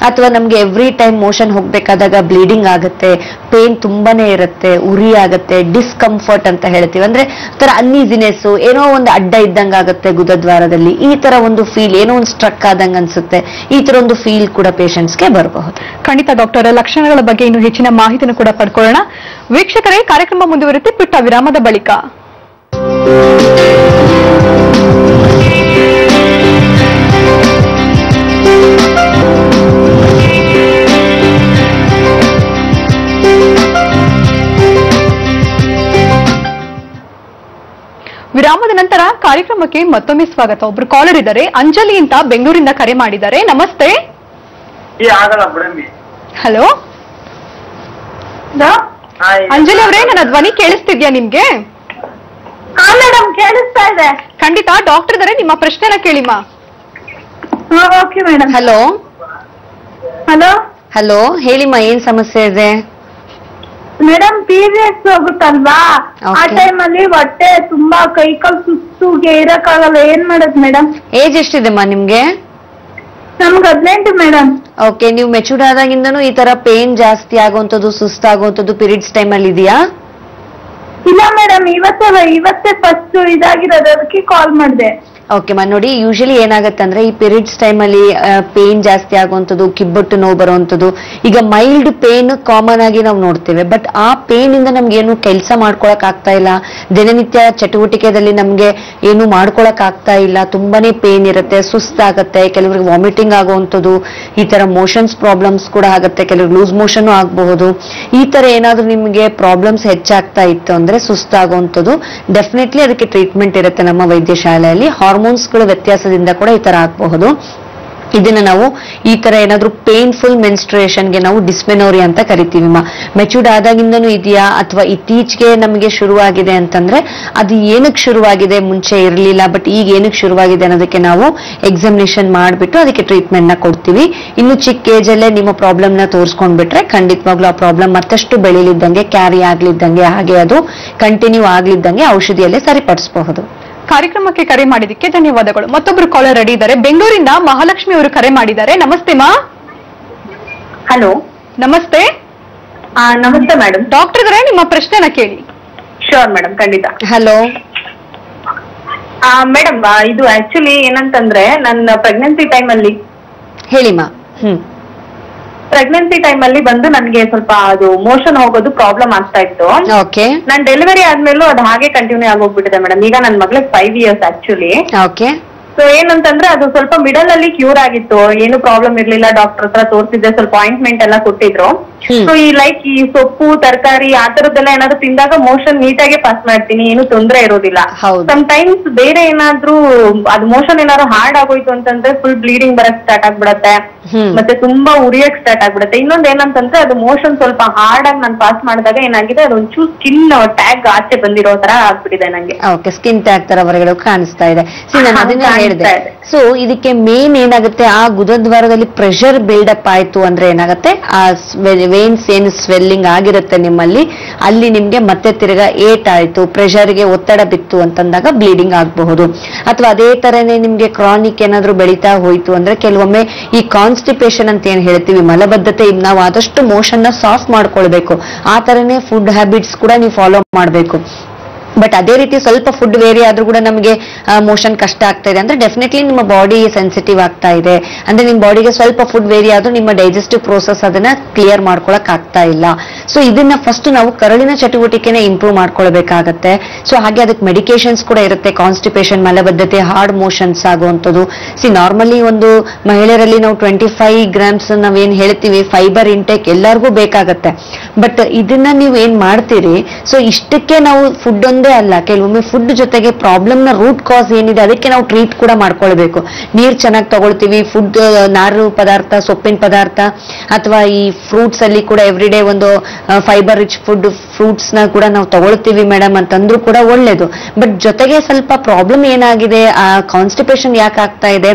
ಅಥವಾ ನಮ್ಗೆ ಎವ್ರಿ ಟೈಮ್ ಮೋಷನ್ ಹೋಗ್ಬೇಕಾದಾಗ ಬ್ಲೀಡಿಂಗ್ ಆಗುತ್ತೆ ಪೇನ್ ತುಂಬಾನೇ ಇರುತ್ತೆ, ಉರಿ ಆಗುತ್ತೆ ಡಿಸ್ಕಂಫರ್ಟ್ ಅಂತ ಹೇಳ್ತೀವಿ. ಅಂದ್ರೆ ತರ ಅನ್ಈಸಿನೆಸ್ ಏನೋ ಒಂದು ಅಡ್ಡ ಇದ್ದಂಗ ಆಗುತ್ತೆ ಗುದದ್ವಾರದಲ್ಲಿ. ಈ ತರ ಒಂದು ಫೀಲ್ ಏನೋ ಒಂದು ಸ್ಟ್ರಕ್ ಆದಂಗೆ ಅನ್ಸುತ್ತೆ. ಈ ತರ ಒಂದು ಫೀಲ್ ಕೂಡ ಪೇಷಂಟ್ಸ್ಗೆ ಬರಬಹುದು. ಖಂಡಿತ ಡಾಕ್ಟರ್, ಲಕ್ಷಣಗಳ ಬಗ್ಗೆ ಇನ್ನು ಹೆಚ್ಚಿನ ಮಾಹಿತಿಯನ್ನು ಕೂಡ ಪಡ್ಕೊಳ್ಳೋಣ. ವೀಕ್ಷಕರೇ, ಕಾರ್ಯಕ್ರಮ ಮುಂದುವರಿಯುತ್ತೆ ಪುಟ್ಟ ವಿರಾಮದ ಬಳಿಕ. ವಿರಾಮದ ನಂತರ ಕಾರ್ಯಕ್ರಮಕ್ಕೆ ಮತ್ತೊಮ್ಮೆ ಸ್ವಾಗತ. ಒಬ್ರು ಕಾಲರ್ ಇದ್ದಾರೆ. ಅಂಜಲಿ ಅಂತ ಬೆಂಗಳೂರಿಂದ ಕರೆ ಮಾಡಿದ್ದಾರೆ. ನಮಸ್ತೆ. ಹಲೋ? ಅಂಜಲಿ ಅವರೇ ನನ್ನ ಧ್ವನಿ ಕೇಳಿಸ್ತಿದ್ಯಾ ನಿಮ್ಗೆ? ಕೇಳಿಸ್ತಾ ಇದೆ. ಖಂಡಿತ ಡಾಕ್ಟರ್ ಇದಾರೆ. ನಿಮ್ಮ ಪ್ರಶ್ನೆನ ಕೇಳಿಮ್ಮ ಹಲೋ ಹಲೋ ಹಲೋ ಹೇಳಿಮ್ಮ ಏನ್ ಸಮಸ್ಯೆ ಇದೆ? ಮೇಡಮ್ ಪೀರಿಯಡ್ಸ್ ಹೋಗುತ್ತಲ್ವಾ? ಆ Okay. ಟೈಮ್ ಅಲ್ಲಿ ಹೊಟ್ಟೆ ತುಂಬಾ ಕೈ ಕಾಲು ಸುಸ್ತುಗೆ ಇರಕ್ಕಾಗಲ್ಲ ಏನ್ ಮಾಡೋದ್ ಮೇಡಮ್ ಏಜ್ ಎಷ್ಟಿದೆಮ್ಮ ನಿಮ್ಗೆ? ನಮ್ಗ್ ಹದಿನೆಂಟು ಮೇಡಮ್ ಓಕೆ ನೀವು ಮೆಚೂರ್ ಆದಾಗಿಂದನು ಈ ತರ ಪೇನ್ ಜಾಸ್ತಿ ಆಗುವಂಥದ್ದು ಸುಸ್ತಾಗುವಂಥದ್ದು ಪೀರಿಯಡ್ಸ್ ಟೈಮ್ ಅಲ್ಲಿ ಇದೆಯಾ? ಇಲ್ಲ ಮೇಡಮ್ ಇವತ್ತೇ ಇವತ್ತೇ ಫಸ್ಟ್ ಇದಾಗಿರೋದು. ಅದಕ್ಕೆ ಕಾಲ್ ಮಾಡಿದೆ. ಓಕೆ ಮಾ, ನೋಡಿ ಯೂಶಲಿ ಏನಾಗುತ್ತೆ ಅಂದ್ರೆ ಈ ಪೀರಿಯಡ್ಸ್ ಟೈಮ್ ಅಲ್ಲಿ ಪೇನ್ ಜಾಸ್ತಿ ಆಗುವಂಥದ್ದು, ಕಿಬ್ಬಟ್ಟು ನೋವು ಬರುವಂಥದ್ದು, ಈಗ ಮೈಲ್ಡ್ ಪೇನ್ ಕಾಮನ್ ಆಗಿ ನಾವು ನೋಡ್ತೇವೆ. ಬಟ್ ಆ ಪೇನ್ ಇಂದ ನಮ್ಗೆ ಏನು ಕೆಲಸ ಮಾಡ್ಕೊಳಕ್ ಆಗ್ತಾ ಇಲ್ಲ. ದಿನನಿತ್ಯ ಚಟುವಟಿಕೆದಲ್ಲಿ ನಮ್ಗೆ ಏನು ಮಾಡ್ಕೊಳಕ್ ಆಗ್ತಾ ಇಲ್ಲ. ತುಂಬಾನೇ ಪೇನ್ ಇರುತ್ತೆ, ಸುಸ್ತಾಗತ್ತೆ, ಕೆಲವರಿಗೆ ವಾಮಿಟಿಂಗ್ ಆಗುವಂಥದ್ದು, ಈ ತರ ಮೋಷನ್ಸ್ ಪ್ರಾಬ್ಲಮ್ಸ್ ಕೂಡ ಆಗುತ್ತೆ, ಕೆಲವ್ರಿಗೆ ಲೂಸ್ ಮೋಷನ್ ಆಗಬಹುದು. ಈ ತರ ಏನಾದ್ರೂ ನಿಮ್ಗೆ ಪ್ರಾಬ್ಲಮ್ಸ್ ಹೆಚ್ಚಾಗ್ತಾ ಇತ್ತು ಅಂದ್ರೆ ಸುಸ್ತಾಗುವಂಥದ್ದು ಡೆಫಿನೆಟ್ಲಿ ಅದಕ್ಕೆ ಟ್ರೀಟ್ಮೆಂಟ್ ಇರುತ್ತೆ ನಮ್ಮ ವೈದ್ಯಶಾಲೆಯಲ್ಲಿ. ಹಾರ್ಮೋನ್ಸ್ಗಳ ವ್ಯತ್ಯಾಸದಿಂದ ಕೂಡ ಈ ತರ ಆಗಬಹುದು. ಇದನ್ನ ನಾವು ಈ ತರ ಏನಾದ್ರೂ ಪೇನ್ಫುಲ್ ಮೆನ್ಸ್ಟ್ರೇಷನ್ಗೆ ನಾವು ಡಿಸ್ಮೆನೋರಿ ಅಂತ ಕರಿತೀವಿ ಮೆಚೂರ್ಡ್ ಆದಾಗಿಂದನೂ ಇದೆಯಾ? ಅಥವಾ ಇತ್ತೀಚೆಗೆ ನಮಗೆ ಶುರುವಾಗಿದೆ ಅಂತಂದ್ರೆ ಅದು ಏನಕ್ಕೆ ಶುರುವಾಗಿದೆ? ಮುಂಚೆ ಇರಲಿಲ್ಲ ಬಟ್ ಈಗ ಏನಕ್ಕೆ ಶುರುವಾಗಿದೆ ಅನ್ನೋದಕ್ಕೆ ನಾವು ಎಕ್ಸಾಮಿನೇಷನ್ ಮಾಡಿಬಿಟ್ಟು ಅದಕ್ಕೆ ಟ್ರೀಟ್ಮೆಂಟ್ನ ಕೊಡ್ತೀವಿ. ಇನ್ನು ಚಿಕ್ಕ ಏಜ್ ಅಲ್ಲೇ ನಿಮ್ಮ ಪ್ರಾಬ್ಲಮ್ನ ತೋರಿಸ್ಕೊಂಡ್ಬಿಟ್ರೆ ಖಂಡಿತವಾಗ್ಲೂ ಆ ಪ್ರಾಬ್ಲಮ್ ಮತ್ತಷ್ಟು ಬೆಳಿಲಿದ್ದಂಗೆ ಕ್ಯಾರಿ ಆಗ್ಲಿದ್ದಂಗೆ, ಹಾಗೆ ಅದು ಕಂಟಿನ್ಯೂ ಆಗ್ಲಿದ್ದಂಗೆ ಔಷಧಿಯಲ್ಲೇ ಸರಿಪಡಿಸಬಹುದು. ಕಾರ್ಯಕ್ರಮಕ್ಕೆ ಕರೆ ಮಾಡಿದಕ್ಕೆ ಧನ್ಯವಾದಗಳು. ಮತ್ತೊಬ್ರು ಕಾಲರ್ ರೆಡಿ ಇದ್ದಾರೆ. ಬೆಂಗಳೂರಿಂದ ಮಹಾಲಕ್ಷ್ಮಿ ಅವರು ಕರೆ ಮಾಡಿದ್ದಾರೆ. ನಮಸ್ತೆ ಮಾ. ಹಲೋ ನಮಸ್ತೆ. ನಮಸ್ತೆ ಮೇಡಮ್ ಡಾಕ್ಟರ್ ಅವರೇ ನಿಮ್ಮ ಪ್ರಶ್ನೆನ ಕೇಳಿ. ಶೋರ್ ಮೇಡಮ್ ಖಂಡಿತ. ಹಲೋ ಮೇಡಮ್ ಇದು ಆಕ್ಚುಲಿ ಏನಂತಂದ್ರೆ ನನ್ನ ಪ್ರೆಗ್ನೆನ್ಸಿ ಟೈಮ್ ಅಲ್ಲಿ ಹೇಳಿಮಾ ಹ್ಮ್. ಪ್ರೆಗ್ನೆನ್ಸಿ ಟೈಮ್ ಅಲ್ಲಿ ಬಂದು ನನ್ಗೆ ಸ್ವಲ್ಪ ಅದು ಮೋಷನ್ ಹೋಗೋದು ಪ್ರಾಬ್ಲಮ್ ಆಗ್ತಾ ಇತ್ತು. ಓಕೆ ನಾನ್ ಡೆಲಿವರಿ ಆದ್ಮೇಲೂ ಅದು ಹಾಗೆ ಕಂಟಿನ್ಯೂ ಆಗೋಗ್ಬಿಟ್ಟಿದೆ ಮೇಡಮ್ ಈಗ ನನ್ ಮಗಳಿಗೆ five years actually okay so ಏನಂತಂದ್ರೆ ಅದು ಸ್ವಲ್ಪ ಮಿಡಲ್ ಅಲ್ಲಿ ಕ್ಯೂರ್ ಆಗಿತ್ತು. ಏನು ಪ್ರಾಬ್ಲಮ್ ಇರ್ಲಿಲ್ಲ. ಡಾಕ್ಟರ್ ಹತ್ರ ತೋರಿಸಿದ್ದೆ. ಸ್ವಲ್ಪ ಆಯಿಂಟ್ಮೆಂಟ್ ಎಲ್ಲ ಕೊಟ್ಟಿದ್ರು. ಸೊ ಈ ಲೈಕ್ ಈ ಸೊಪ್ಪು ತರಕಾರಿ ಆ ತರದ್ದೆಲ್ಲ ಏನಾದ್ರು ತಿಂದಾಗ ಮೋಷನ್ ನೀಟಾಗೆ ಪಾಸ್ ಮಾಡ್ತೀನಿ. ಏನು ತೊಂದರೆ ಇರೋದಿಲ್ಲ. ಸಮ್ ಟೈಮ್ಸ್ ಬೇರೆ ಏನಾದ್ರೂ ಅದು ಮೋಷನ್ ಏನಾದ್ರು ಹಾರ್ಡ್ ಆಗೋಯ್ತು ಅಂತಂದ್ರೆ ಫುಲ್ ಬ್ಲೀಡಿಂಗ್ ಬರಕ್ ಸ್ಟಾರ್ಟ್ ಆಗ್ಬಿಡತ್ತೆ. ಮತ್ತೆ ತುಂಬಾ ಉರಿಯಕ್ ಸ್ಟಾರ್ಟ್ ಆಗ್ಬಿಡುತ್ತೆ. ಇನ್ನೊಂದ್ ಏನಂತಂದ್ರೆ ಅದು ಮೋಷನ್ ಸ್ವಲ್ಪ ಹಾರ್ಡ್ ಆಗಿ ನಾನು ಪಾಸ್ ಮಾಡಿದಾಗ ಏನಾಗಿದೆ? ಅದು ಒಂಚೂರು ಸ್ಕಿನ್ ಟ್ಯಾಗ್ ಆಚೆ ಬಂದಿರೋ ತರ ಆಗ್ಬಿಟ್ಟಿದೆ ನಂಗೆ. ಓಕೆ ಸ್ಕಿನ್ ಟ್ಯಾಗ್ ತರ ಹೊರಗಡೆ ಕಾಣಿಸ್ತಾ ಇದೆ. ಹೇಳಿದೆ. ಸೊ ಇದಕ್ಕೆ ಮೇನ್ ಏನಾಗುತ್ತೆ? ಆ ಗುದದ್ವಾರದಲ್ಲಿ ಪ್ರೆಷರ್ ಬಿಲ್ಡಪ್ ಆಯ್ತು ಅಂದ್ರೆ ಏನಾಗುತ್ತೆ? ಆ ವೇನ್ಸ್ ಏನ್ ಸ್ವೆಲ್ಲಿಂಗ್ ಆಗಿರುತ್ತೆ ನಿಮ್ಮಲ್ಲಿ ಅಲ್ಲಿ ನಿಮ್ಗೆ ಮತ್ತೆ ತಿರ್ಗಾ ಏಟ್ ಆಯ್ತು ಪ್ರೆಷರ್ಗೆ ಒತ್ತಡ ಬಿತ್ತು ಅಂತಂದಾಗ ಬ್ಲೀಡಿಂಗ್ ಆಗಬಹುದು. ಅಥವಾ ಅದೇ ತರನೇ ನಿಮ್ಗೆ ಕ್ರಾನಿಕ್ ಏನಾದ್ರೂ ಬೆಳೀತಾ ಹೋಯ್ತು ಅಂದ್ರೆ ಕೆಲವೊಮ್ಮೆ ಈ ಕಾನ್ಸ್ಟಿಪೇಷನ್ ಅಂತ ಏನ್ ಹೇಳ್ತೀವಿ ಮಲಬದ್ಧತೆ ನಾವು ಆದಷ್ಟು ಮೋಷನ್ನ ಸಾಫ್ಟ್ ಮಾಡ್ಕೊಳ್ಬೇಕು. ಆ ತರನೇ ಫುಡ್ ಹ್ಯಾಬಿಟ್ಸ್ ಕೂಡ ನೀವು ಫಾಲೋ ಮಾಡಬೇಕು. ಬಟ್ ಅದೇ ರೀತಿ ಸ್ವಲ್ಪ ಫುಡ್ ವೇರಿ ಆದ್ರೂ ಕೂಡ ನಮಗೆ ಮೋಷನ್ ಕಷ್ಟ ಆಗ್ತಾ ಇದೆ. ಅಂದ್ರೆ ಡೆಫಿನೆಟ್ಲಿ ನಿಮ್ಮ ಬಾಡಿ ಸೆನ್ಸಿಟಿವ್ ಆಗ್ತಾ ಇದೆ. ಅಂದ್ರೆ ನಿಮ್ಮ ಬಾಡಿಗೆ ಸ್ವಲ್ಪ ಫುಡ್ ವೇರಿ ಆದ್ರೂ ನಿಮ್ಮ ಡೈಜೆಸ್ಟಿವ್ ಪ್ರೋಸೆಸ್ ಅದನ್ನ ಕ್ಲಿಯರ್ ಮಾಡ್ಕೊಳಕ್ ಆಗ್ತಾ ಇಲ್ಲ. ಸೊ ಇದನ್ನ ಫಸ್ಟ್ ನಾವು ಕರಳಿನ ಚಟುವಟಿಕೆನ ಇಂಪ್ರೂವ್ ಮಾಡ್ಕೊಳ್ಬೇಕಾಗತ್ತೆ. ಸೊ ಹಾಗೆ ಅದಕ್ಕೆ ಮೆಡಿಕೇಶನ್ಸ್ ಕೂಡ ಇರುತ್ತೆ. ಕಾನ್ಸ್ಟಿಪೇಷನ್ ಮಲಬದ್ಧತೆ ಹಾರ್ಡ್ ಮೋಷನ್ಸ್ ಆಗುವಂಥದ್ದು. ಸಿ ನಾರ್ಮಲಿ ಒಂದು ಮಹಿಳೆಯರಲ್ಲಿ ನಾವು ಟ್ವೆಂಟಿ ಫೈವ್ ಗ್ರಾಮ್ಸ್ ನಾವೇನು ಹೇಳ್ತೀವಿ ಫೈಬರ್ ಇಂಟೇಕ್ ಎಲ್ಲರಿಗೂ ಬೇಕಾಗತ್ತೆ. ಬಟ್ ಇದನ್ನ ನೀವು ಏನ್ ಮಾಡ್ತೀರಿ? ಸೊ ಇಷ್ಟಕ್ಕೆ ನಾವು ಫುಡ್ ಒಂದೇ ಅಲ್ಲ. ಕೆಲವೊಮ್ಮೆ ಫುಡ್ ಜೊತೆಗೆ ಪ್ರಾಬ್ಲಮ್ನ ರೂಟ್ ಕಾಸ್ ಏನಿದೆ, ಅದಕ್ಕೆ ನಾವು ಟ್ರೀಟ್ ಕೂಡ ಮಾಡ್ಕೊಳ್ಬೇಕು. ನೀರ್ ಚೆನ್ನಾಗಿ ತಗೊಳ್ತೀವಿ ಫುಡ್ ನಾರು ಪದಾರ್ಥ, ಸೊಪ್ಪಿನ ಪದಾರ್ಥ, ಅಥವಾ ಈ ಫ್ರೂಟ್ಸ್ ಅಲ್ಲಿ ಕೂಡ ಎವ್ರಿ ಡೇ ಒಂದು ಫೈಬರ್ ರಿಚ್ ಫುಡ್ ಫ್ರೂಟ್ಸ್ನ ಕೂಡ ನಾವು ತಗೊಳ್ತೀವಿ ಮೇಡಮ್ ಅಂತಂದ್ರೂ ಕೂಡ ಒಳ್ಳೇದು. ಬಟ್ ಜೊತೆಗೆ ಸ್ವಲ್ಪ ಪ್ರಾಬ್ಲಮ್ ಏನಾಗಿದೆ, ಆ ಕಾನ್ಸ್ಟಿಪೇಷನ್ ಯಾಕೆ ಆಗ್ತಾ ಇದೆ?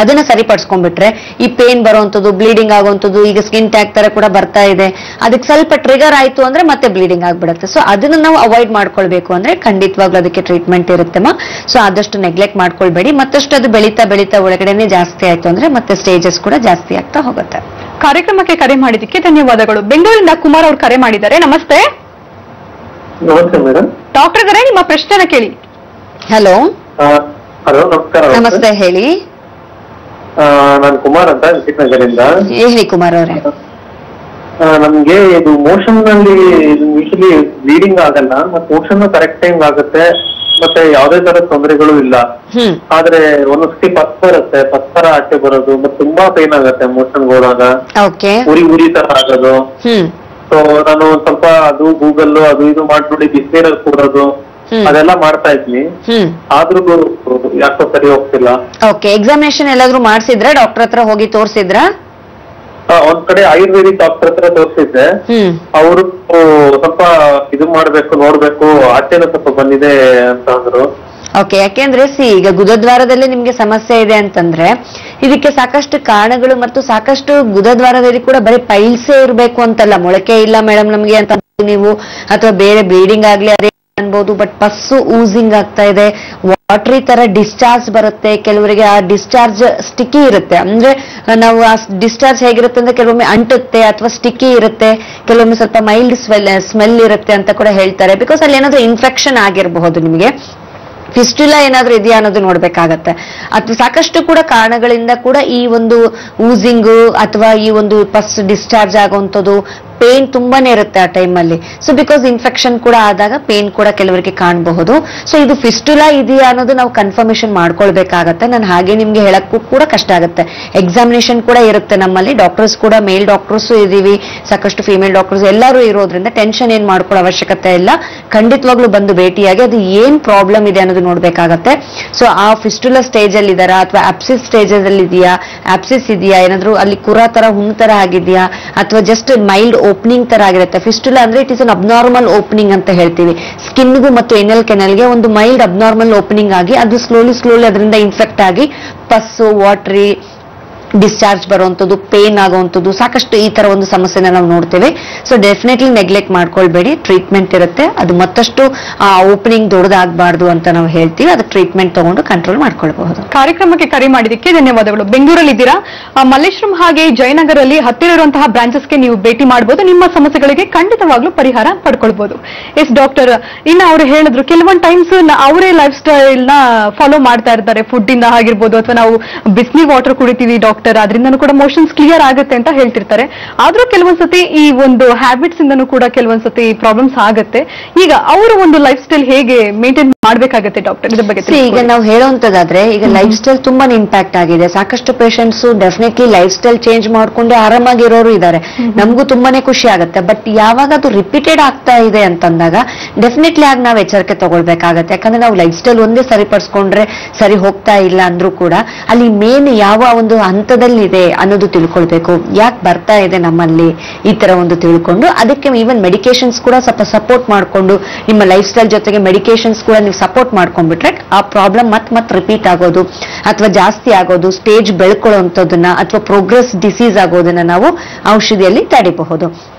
ಅದನ್ನ ಸರಿಪಡಿಸ್ಕೊಂಡ್ಬಿಟ್ರೆ ಈ ಪೇನ್ ಬರುವಂತದ್ದು ಬ್ಲೀಡಿಂಗ್ ಆಗುವಂಥದ್ದು ಈಗ ಸ್ಕಿನ್ ಟ್ಯಾಕ್ ತರ ಕೂಡ ಬರ್ತಾ ಇದೆ. ಅದಕ್ಕೆ ಸ್ವಲ್ಪ ಟ್ರಿಗರ್ ಆಯ್ತು ಅಂದ್ರೆ ಮತ್ತೆ ಬ್ಲೀಡಿಂಗ್ ಆಗ್ಬಿಡುತ್ತೆ. ಸೊ ಅದನ್ನ ನಾವು ಅವಾಯ್ಡ್ ಮಾಡ್ಕೊಳ್ಬೇಕು ಅಂದ್ರೆ ಖಂಡಿತವಾಗ್ಲೂ ಅದಕ್ಕೆ ಟ್ರೀಟ್ಮೆಂಟ್ ಇರುತ್ತೆಮ್ಮ ಸೊ ಆದಷ್ಟು ನೆಗ್ಲೆಕ್ಟ್ ಮಾಡ್ಕೊಳ್ಬೇಡಿ. ಮತ್ತಷ್ಟು ಅದು ಬೆಳೀತಾ ಬೆಳೀತಾ ಒಳಗಡೆನೆ ಜಾಸ್ತಿ ಆಯ್ತು ಅಂದ್ರೆ ಮತ್ತೆ ಸ್ಟೇಜಸ್ ಕೂಡ ಜಾಸ್ತಿ ಆಗ್ತಾ ಹೋಗುತ್ತೆ. ಕಾರ್ಯಕ್ರಮಕ್ಕೆ ಕರೆ ಮಾಡಿದ್ದಕ್ಕೆ ಧನ್ಯವಾದಗಳು. ಬೆಂಗಳೂರಿಂದ ಕುಮಾರ್ ಅವರು ಕರೆ ಮಾಡಿದ್ದಾರೆ. ನಮಸ್ತೆ. ಡಾಕ್ಟರ್ ಇದಾರೆ ನಿಮ್ಮ ಪ್ರಶ್ನೆ ಕೇಳಿ. ಹಲೋ ನಮಸ್ತೆ ಹೇಳಿ. ನಾನು ಕುಮಾರ್ ಅಂತ ನಗರಿಂದ ಹೇಳಿ ಕುಮಾರ್ ಅವರೇ. ನಮ್ಗೆ ಇದು ಮೋಷನ್ನಲ್ಲಿ ಯೂಶಲಿ ಬ್ಲೀಡಿಂಗ್ ಆಗಲ್ಲ ಮತ್ತೆ ಮೋಷನ್ ಕರೆಕ್ಟ್ ಟೈಮ್ ಆಗುತ್ತೆ. ಮತ್ತೆ ಯಾವುದೇ ತರ ತೊಂದರೆಗಳು ಇಲ್ಲ. ಆದ್ರೆ ಒಂದೊಂದ್ಸತಿ ಪತ್ ಬರುತ್ತೆ ಪಸ್ತರ ಆಚೆ ಬರೋದು ಮತ್ತೆ ತುಂಬಾ ಪೇನ್ ಆಗುತ್ತೆ ಮೋಷನ್ ಹೋದಾಗ. ಉರಿ ಉರಿ ತರ ಆಗೋದು. ಸೊ ನಾನು ಸ್ವಲ್ಪ ಅದು ಗೂಗಲ್ ಅದು ಇದು ಮಾಡ್ಬಿಟ್ಟು ಬಿಸಿನೀರಲ್ಲಿ ಕೂಡೋದು. ಅದೆಲ್ಲ ಮಾಡ್ತಾ ಇದ್ವಿ. ಹ್ಮ್. ಆದ್ರೂ ಯಾಕೋ ಸರಿ ಹೋಗ್ತಿಲ್ಲ. ಓಕೆ ಎಕ್ಸಾಮಿನೇಷನ್ ಎಲ್ಲಾದ್ರೂ ಮಾಡ್ಸಿದ್ರೆ? ಡಾಕ್ಟರ್ ಹತ್ರ ಹೋಗಿ ತೋರ್ಸಿದ್ರ? ಒಂದ್ ಕಡೆ ಆಯುರ್ವೇದಿಕ್ ಡಾಕ್ಟರ್ ಹತ್ರ ತೋರಿಸಿದ್ದೆ. ಅವರು ಸ್ವಲ್ಪ ಇದು ಮಾಡ್ಬೇಕು ನೋಡ್ಬೇಕು ಆಚೆನೂ ಸ್ವಲ್ಪ ಬಂದಿದೆ ಅಂತ ಅಂದ್ರು. ಓಕೆ ಯಾಕೆಂದ್ರೆ ಸಿ ಈಗ ಗುದದ್ವಾರದಲ್ಲಿ ನಿಮ್ಗೆ ಸಮಸ್ಯೆ ಇದೆ ಅಂತಂದ್ರೆ ಇದಕ್ಕೆ ಸಾಕಷ್ಟು ಕಾರಣಗಳು ಮತ್ತು ಸಾಕಷ್ಟು ಗುದದ್ವಾರದಲ್ಲಿ ಕೂಡ ಬರೀ ಪೈಲ್ಸೇ ಇರ್ಬೇಕು ಅಂತಲ್ಲ. ಮೊಳಕೆ ಇಲ್ಲ ಮೇಡಮ್ ನಮ್ಗೆ ಅಂತ ನೀವು ಅಥವಾ ಬೇರೆ ಬ್ಲೀಡಿಂಗ್ ಆಗ್ಲಿ ಅದೇ ಅನ್ಬೋದು ಬಟ್ ಪಸ್ಸು ಊಸಿಂಗ್ ಆಗ್ತಾ ಇದೆ. ವಾಟ್ರಿ ತರ ಡಿಸ್ಚಾರ್ಜ್ ಬರುತ್ತೆ. ಕೆಲವರಿಗೆ ಆ ಡಿಸ್ಚಾರ್ಜ್ ಸ್ಟಿಕ್ಕಿ ಇರುತ್ತೆ. ಅಂದ್ರೆ, ನಾವು ಆ ಡಿಸ್ಚಾರ್ಜ್ ಹೇಗಿರುತ್ತೆ ಅಂದ್ರೆ ಕೆಲವೊಮ್ಮೆ ಅಂಟುತ್ತೆ ಅಥವಾ ಸ್ಟಿಕ್ಕಿ ಇರುತ್ತೆ. ಕೆಲವೊಮ್ಮೆ ಸ್ವಲ್ಪ ಮೈಲ್ಡ್ ಸ್ಮೆಲ್ ಸ್ಮೆಲ್ ಇರುತ್ತೆ ಅಂತ ಕೂಡ ಹೇಳ್ತಾರೆ. ಬಿಕಾಸ್ ಅಲ್ಲಿ ಏನಾದ್ರೂ ಇನ್ಫೆಕ್ಷನ್ ಆಗಿರಬಹುದು ನಿಮಗೆ. ಫಿಸ್ಟುಲಾ ಏನಾದ್ರೂ ಇದೆಯಾ ಅನ್ನೋದು ನೋಡ್ಬೇಕಾಗತ್ತೆ. ಅಥವಾ ಸಾಕಷ್ಟು ಕೂಡ ಕಾರಣಗಳಿಂದ ಕೂಡ ಈ ಒಂದು ಊಸಿಂಗು ಅಥವಾ ಈ ಒಂದು ಪಸ್ ಡಿಸ್ಚಾರ್ಜ್ ಆಗುವಂಥದ್ದು ಪೇನ್ ತುಂಬಾನೇ ಇರುತ್ತೆ ಆ ಟೈಮಲ್ಲಿ. ಸೊ ಬಿಕಾಸ್ ಇನ್ಫೆಕ್ಷನ್ ಕೂಡ ಆದಾಗ ಪೇನ್ ಕೂಡ ಕೆಲವರಿಗೆ ಕಾಣಬಹುದು. ಸೊ ಇದು ಫಿಸ್ಟುಲಾ ಇದೆಯಾ ಅನ್ನೋದು ನಾವು ಕನ್ಫರ್ಮೇಶನ್ ಮಾಡ್ಕೊಳ್ಬೇಕಾಗತ್ತೆ. ನಾನು ಹಾಗೆ ನಿಮ್ಗೆ ಹೇಳಕ್ಕೂ ಕೂಡ ಕಷ್ಟ ಆಗುತ್ತೆ. ಎಕ್ಸಾಮಿನೇಷನ್ ಕೂಡ ಇರುತ್ತೆ ನಮ್ಮಲ್ಲಿ. ಡಾಕ್ಟರ್ಸ್ ಕೂಡ ಮೇಲ್ ಡಾಕ್ಟರ್ಸ್ ಇದೀವಿ. ಸಾಕಷ್ಟು ಫಿಮೇಲ್ ಡಾಕ್ಟರ್ಸ್ ಎಲ್ಲರೂ ಇರೋದ್ರಿಂದ ಟೆನ್ಷನ್ ಏನ್ ಮಾಡ್ಕೊಳ್ಳೋ ಅವಶ್ಯಕತೆ ಇಲ್ಲ. ಖಂಡಿತವಾಗ್ಲೂ ಬಂದು ಭೇಟಿಯಾಗಿ ಅದು ಏನ್ ಪ್ರಾಬ್ಲಮ್ ಇದೆ ಅನ್ನೋದು ನೋಡ್ಬೇಕಾಗತ್ತೆ. ಸೊ ಆ ಫಿಸ್ಟುಲಾ ಸ್ಟೇಜ್ ಅಲ್ಲಿ ಇದಾರಾ ಅಥವಾ ಆಪ್ಸಿಸ್ ಸ್ಟೇಜ್ ಅಲ್ಲಿ ಇದೆಯಾ? ಆಪ್ಸಿಸ್ ಇದೆಯಾ? ಏನಾದ್ರು ಅಲ್ಲಿ ಕುರ ತರ, ಹುಣ್ಣು ತರ ಆಗಿದೆಯಾ? ಅಥವಾ ಜಸ್ಟ್ ಮೈಲ್ಡ್ ಓಪನಿಂಗ್ ತರ ಆಗಿರುತ್ತೆ? ಫಿಸ್ಟುಲಾ ಅಂದ್ರೆ it is an abnormal opening ಅಂತ ಹೇಳ್ತೀವಿ. ಸ್ಕಿನ್ಗೂ ಮತ್ತು ಎನಲ್ ಕೆನಲ್ಗೆ ಒಂದು ಮೈಲ್ಡ್ ಅಬ್ನಾರ್ಮಲ್ ಓಪನಿಂಗ್ ಆಗಿ ಅದು ಸ್ಲೋಲಿ ಸ್ಲೋಲಿ ಅದರಿಂದ ಇನ್ಫೆಕ್ಟ್ ಆಗಿ ಪಸ್ಸು ವಾಟ್ರಿ ಡಿಸ್ಚಾರ್ಜ್ ಬರುವಂಥದ್ದು ಪೇನ್ ಆಗುವಂಥದ್ದು ಸಾಕಷ್ಟು ಈ ತರ ಒಂದು ಸಮಸ್ಯೆನ ನಾವು ನೋಡ್ತೇವೆ. ಸೊ ಡೆಫಿನೆಟ್ಲಿ ನೆಗ್ಲೆಕ್ಟ್ ಮಾಡ್ಕೊಳ್ಬೇಡಿ. ಟ್ರೀಟ್ಮೆಂಟ್ ಇರುತ್ತೆ. ಅದು ಮತ್ತಷ್ಟು ಓಪನಿಂಗ್ ದೊಡ್ಡದಾಗಬಾರ್ದು ಅಂತ ನಾವು ಹೇಳ್ತೀವಿ. ಅದಕ್ಕೆ ಟ್ರೀಟ್ಮೆಂಟ್ ತಗೊಂಡು ಕಂಟ್ರೋಲ್ ಮಾಡ್ಕೊಳ್ಬಹುದು. ಕಾರ್ಯಕ್ರಮಕ್ಕೆ ಕರೆ ಮಾಡಿದಕ್ಕೆ ಧನ್ಯವಾದಗಳು. ಬೆಂಗಳೂರಲ್ಲಿ ಇದ್ದೀರಾ ಮಲ್ಲೇಶ್ವರಂ ಹಾಗೆ ಜಯನಗರಲ್ಲಿ ಹತ್ತಿರ ಇರುವಂತಹ ಬ್ರಾಂಚಸ್ಗೆ ನೀವು ಭೇಟಿ ಮಾಡಬಹುದು ನಿಮ್ಮ ಸಮಸ್ಯೆಗಳಿಗೆ ಖಂಡಿತವಾಗ್ಲೂ ಪರಿಹಾರ ಪಡ್ಕೊಳ್ಬಹುದು ಎಸ್, ಡಾಕ್ಟರ್, ಇನ್ನು ಅವರು ಹೇಳಿದ್ರು, ಕೆಲವೊಂದು ಟೈಮ್ಸ್ ಅವರೇ ಲೈಫ್ ಸ್ಟೈಲ್ನ ಫಾಲೋ ಮಾಡ್ತಾ ಇರ್ತಾರೆ. ಫುಡ್ ಇಂದ ಆಗಿರ್ಬೋದು, ಅಥವಾ ನಾವು ಬಿಸಿನೀರ್ ವಾಟರ್ ಕುಡಿತೀವಿ, ಡಾಕ್ಟರ್. ಅದರಿಂದನೂ ಕೂಡ ಮೋಷನ್ಸ್ ಕ್ಲಿಯರ್ ಆಗುತ್ತೆ ಅಂತ ಹೇಳ್ತಿರ್ತಾರೆ. ಆದ್ರೂ ಕೆಲವೊಂದ್ಸತಿ ಈ ಒಂದು ಹ್ಯಾಬಿಟ್ಸ್ ಇಂದನೂ ಕೂಡ ಕೆಲವೊಂದ್ಸತಿ ಪ್ರಾಬ್ಲಮ್ಸ್ ಆಗುತ್ತೆ. ಈಗ ಅವರ ಒಂದು ಲೈಫ್ ಸ್ಟೈಲ್ ಹೇಗೆ ಮೇಂಟೈನ್ ಮಾಡ್ಬೇಕಾಗತ್ತೆ ಡಾಕ್ಟರ್ ಇದ್ರ ಬಗ್ಗೆ ಈಗ ನಾವು ಹೇಳುವಂತದಾದ್ರೆ ಈಗ ಲೈಫ್ ಸ್ಟೈಲ್ ತುಂಬಾ ಇಂಪ್ಯಾಕ್ಟ್ ಆಗಿದೆ. ಸಾಕಷ್ಟು patients definitely lifestyle change ಮಾಡ್ಕೊಂಡು ಆರಾಮಾಗಿರೋರು ಇದ್ದಾರೆ ನಮಗೂ ತುಂಬಾನೇ ಖುಷಿ ಆಗುತ್ತೆ. ಬಟ್ ಯಾವಾಗ ಅದು ರಿಪೀಟೆಡ್ ಆಗ್ತಾ ಇದೆ ಅಂತಂದಾಗ ಡೆಫಿನೆಟ್ಲಿ ಆಗಿ ನಾವು ಎಚ್ಚರಿಕೆ ತಗೊಳ್ಬೇಕಾಗತ್ತೆ. ಯಾಕಂದ್ರೆ ನಾವು ಲೈಫ್ ಸ್ಟೈಲ್ ಒಂದೇ ಸರಿಪಡಿಸ್ಕೊಂಡ್ರೆ ಸರಿ ಹೋಗ್ತಾ ಇಲ್ಲ ಅಂದ್ರೂ ಕೂಡ ಅಲ್ಲಿ ಮೇನ್ ಯಾವ ಒಂದು ಹಂತದಲ್ಲಿ ಇದೆ ಅನ್ನೋದು ತಿಳ್ಕೊಳ್ಬೇಕು. ಯಾಕೆ ಬರ್ತಾ ಇದೆ ನಮ್ಮಲ್ಲಿ? ಈ ತರ ಒಂದು ತಿಳ್ಕೊಂಡು ಅದಕ್ಕೆ ಈವನ್ ಮೆಡಿಕೇಶನ್ಸ್ ಕೂಡ ಸ್ವಲ್ಪ ಸಪೋರ್ಟ್ ಮಾಡ್ಕೊಂಡು ನಿಮ್ಮ ಲೈಫ್ ಸ್ಟೈಲ್ ಜೊತೆಗೆ ಮೆಡಿಕೇಶನ್ಸ್ ಕೂಡ ನೀವು ಸಪೋರ್ಟ್ ಮಾಡ್ಕೊಂಡ್ಬಿಟ್ರೆ ಆ ಪ್ರಾಬ್ಲಮ್ ಮತ್ ಮತ್ ರಿಪೀಟ್ ಆಗೋದು ಅಥವಾ ಜಾಸ್ತಿ ಆಗೋದು ಸ್ಟೇಜ್ ಬೆಳ್ಕೊಳ್ಳುವಂಥದ್ದನ್ನ ಅಥವಾ ಪ್ರೋಗ್ರೆಸ್ ಡಿಸೀಸ್ ಆಗೋದನ್ನ ನಾವು ಔಷಧಿಯಲ್ಲಿ ತಡಿಬಹುದು.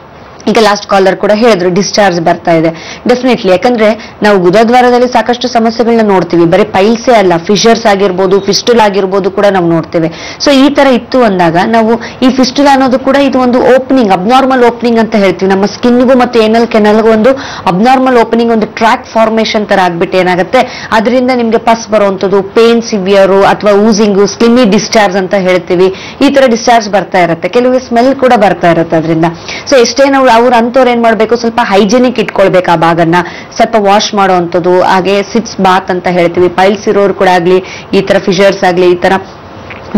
ಈಗ ಲಾಸ್ಟ್ ಕಾಲರ್ ಕೂಡ ಹೇಳಿದ್ರು ಡಿಸ್ಚಾರ್ಜ್ ಬರ್ತಾ ಇದೆ. ಡೆಫಿನೆಟ್ಲಿ ಯಾಕಂದ್ರೆ ನಾವು ಗುದದ್ವಾರದಲ್ಲಿ ಸಾಕಷ್ಟು ಸಮಸ್ಯೆಗಳನ್ನ ನೋಡ್ತೀವಿ. ಬರೀ ಪೈಲ್ಸೇ ಅಲ್ಲ ಫಿಶರ್ಸ್ ಆಗಿರ್ಬೋದು ಫಿಸ್ಟುಲ್ ಆಗಿರ್ಬೋದು ಕೂಡ ನಾವು ನೋಡ್ತೇವೆ. ಸೊ ಈ ತರ ಇತ್ತು ಅಂದಾಗ ನಾವು ಈ ಫಿಸ್ಟುಲ್ ಅನ್ನೋದು ಕೂಡ ಇದು ಒಂದು ಓಪನಿಂಗ್ ಅಬ್ನಾರ್ಮಲ್ ಓಪನಿಂಗ್ ಅಂತ ಹೇಳ್ತೀವಿ. ನಮ್ಮ ಸ್ಕಿನ್ಗೂ ಮತ್ತು ಏನಲ್ ಕೆನಲ್ಗೂ ಒಂದು ಅಬ್ನಾರ್ಮಲ್ ಓಪನಿಂಗ್ ಒಂದು ಟ್ರ್ಯಾಕ್ ಫಾರ್ಮೇಶನ್ ತರ ಆಗ್ಬಿಟ್ಟು ಏನಾಗುತ್ತೆ? ಅದರಿಂದ ನಿಮ್ಗೆ ಪಸ್ ಬರುವಂತದ್ದು ಪೇನ್ ಸಿವಿಯರು ಅಥವಾ ಊಸಿಂಗು ಸ್ಕಿನ್ನಿ ಡಿಸ್ಚಾರ್ಜ್ ಅಂತ ಹೇಳ್ತೀವಿ. ಈ ತರ ಡಿಸ್ಚಾರ್ಜ್ ಬರ್ತಾ ಇರುತ್ತೆ. ಕೆಲವು ಸ್ಮೆಲ್ ಕೂಡ ಬರ್ತಾ ಇರುತ್ತೆ ಅದರಿಂದ. ಸೊ ಎಷ್ಟೇ ನಾವು ಅವ್ರು ಅಂತವ್ರು ಏನ್ ಮಾಡ್ಬೇಕು? ಸ್ವಲ್ಪ ಹೈಜಿನಿಕ್ ಇಟ್ಕೊಳ್ಬೇಕು ಆ ಭಾಗನ್ನ. ಸ್ವಲ್ಪ ವಾಶ್ ಮಾಡುವಂಥದ್ದು ಹಾಗೆ ಸಿಟ್ಸ್ ಬಾತ್ ಅಂತ ಹೇಳ್ತೀವಿ. ಪೈಲ್ಸ್ ಇರೋರು ಕೂಡ ಆಗ್ಲಿ, ಈ ತರ ಫಿಶರ್ಸ್ ಆಗ್ಲಿ, ಈ ತರ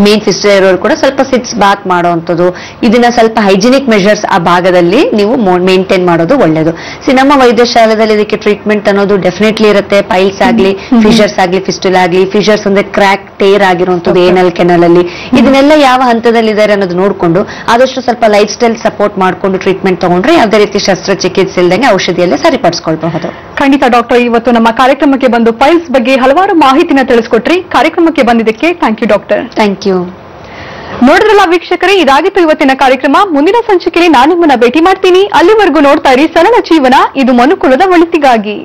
ಮೇನ್ ಸಿಸ್ಟರ್ ಇರೋರು ಕೂಡ ಸ್ವಲ್ಪ ಸಿಟ್ಸ್ ಬಾತ್ ಮಾಡುವಂಥದ್ದು. ಇದನ್ನ ಸ್ವಲ್ಪ ಹೈಜಿನಿಕ್ ಮೆಷರ್ಸ್ ಆ ಭಾಗದಲ್ಲಿ ನೀವು ಮೇಂಟೈನ್ ಮಾಡೋದು ಒಳ್ಳೇದು. ಸಿ ನಮ್ಮ ವೈದ್ಯಶಾಲೆಯಲ್ಲಿ ಇದಕ್ಕೆ ಟ್ರೀಟ್ಮೆಂಟ್ ಅನ್ನೋದು ಡೆಫಿನೆಟ್ಲಿ ಇರುತ್ತೆ. ಪೈಲ್ಸ್ ಆಗ್ಲಿ ಫಿಶರ್ಸ್ ಆಗ್ಲಿ ಫಿಸ್ಟುಲ್ ಆಗ್ಲಿ ಫಿಶರ್ಸ್ ಅಂದ್ರೆ ಕ್ರ್ಯಾಕ್ ಟೇರ್ ಆಗಿರುವಂಥದ್ದು ಏನಲ್ ಕೆನಲ್ ಅಲ್ಲಿ. ಇದನ್ನೆಲ್ಲ ಯಾವ ಹಂತದಲ್ಲಿ ಇದ್ದಾರೆ ಅನ್ನೋದು ನೋಡಿಕೊಂಡು ಆದಷ್ಟು ಸ್ವಲ್ಪ ಲೈಫ್ ಸ್ಟೈಲ್ ಸಪೋರ್ಟ್ ಮಾಡ್ಕೊಂಡು ಟ್ರೀಟ್ಮೆಂಟ್ ತಗೊಂಡ್ರೆ ಯಾವುದೇ ರೀತಿ ಶಸ್ತ್ರಚಿಕಿತ್ಸೆ ಇಲ್ದಂಗೆ ಔಷಧಿಯಲ್ಲೇ ಸರಿಪಡಿಸ್ಕೊಳ್ಬಹುದು. ಖಂಡಿತ ಡಾಕ್ಟರ್ ಇವತ್ತು ನಮ್ಮ ಕಾರ್ಯಕ್ರಮಕ್ಕೆ ಬಂದು ಪೈಲ್ಸ್ ಬಗ್ಗೆ ಹಲವಾರು ಮಾಹಿತಿನ ತಿಳಿಸ್ಕೊಟ್ರಿ. ಕಾರ್ಯಕ್ರಮಕ್ಕೆ ಬಂದಿದ್ದಕ್ಕೆ thank you doctor thank you ನೋಡಿದ್ರಲ್ಲ ವೀಕ್ಷಕರೇ, ಇದಾಗಿತ್ತು ಇವತ್ತಿನ ಕಾರ್ಯಕ್ರಮ. ಮುಂದಿನ ಸಂಚಿಕೆಯಲ್ಲಿ ನಾನು ನಿಮ್ಮನ್ನ ಭೇಟಿ ಮಾಡ್ತೀನಿ. ಅಲ್ಲಿವರೆಗೂ ನೋಡ್ತಾ ಇರಿ ಸರಳ ಜೀವನ. ಇದು ಮನುಕುಲದ ಒಳಿತಿಗಾಗಿ.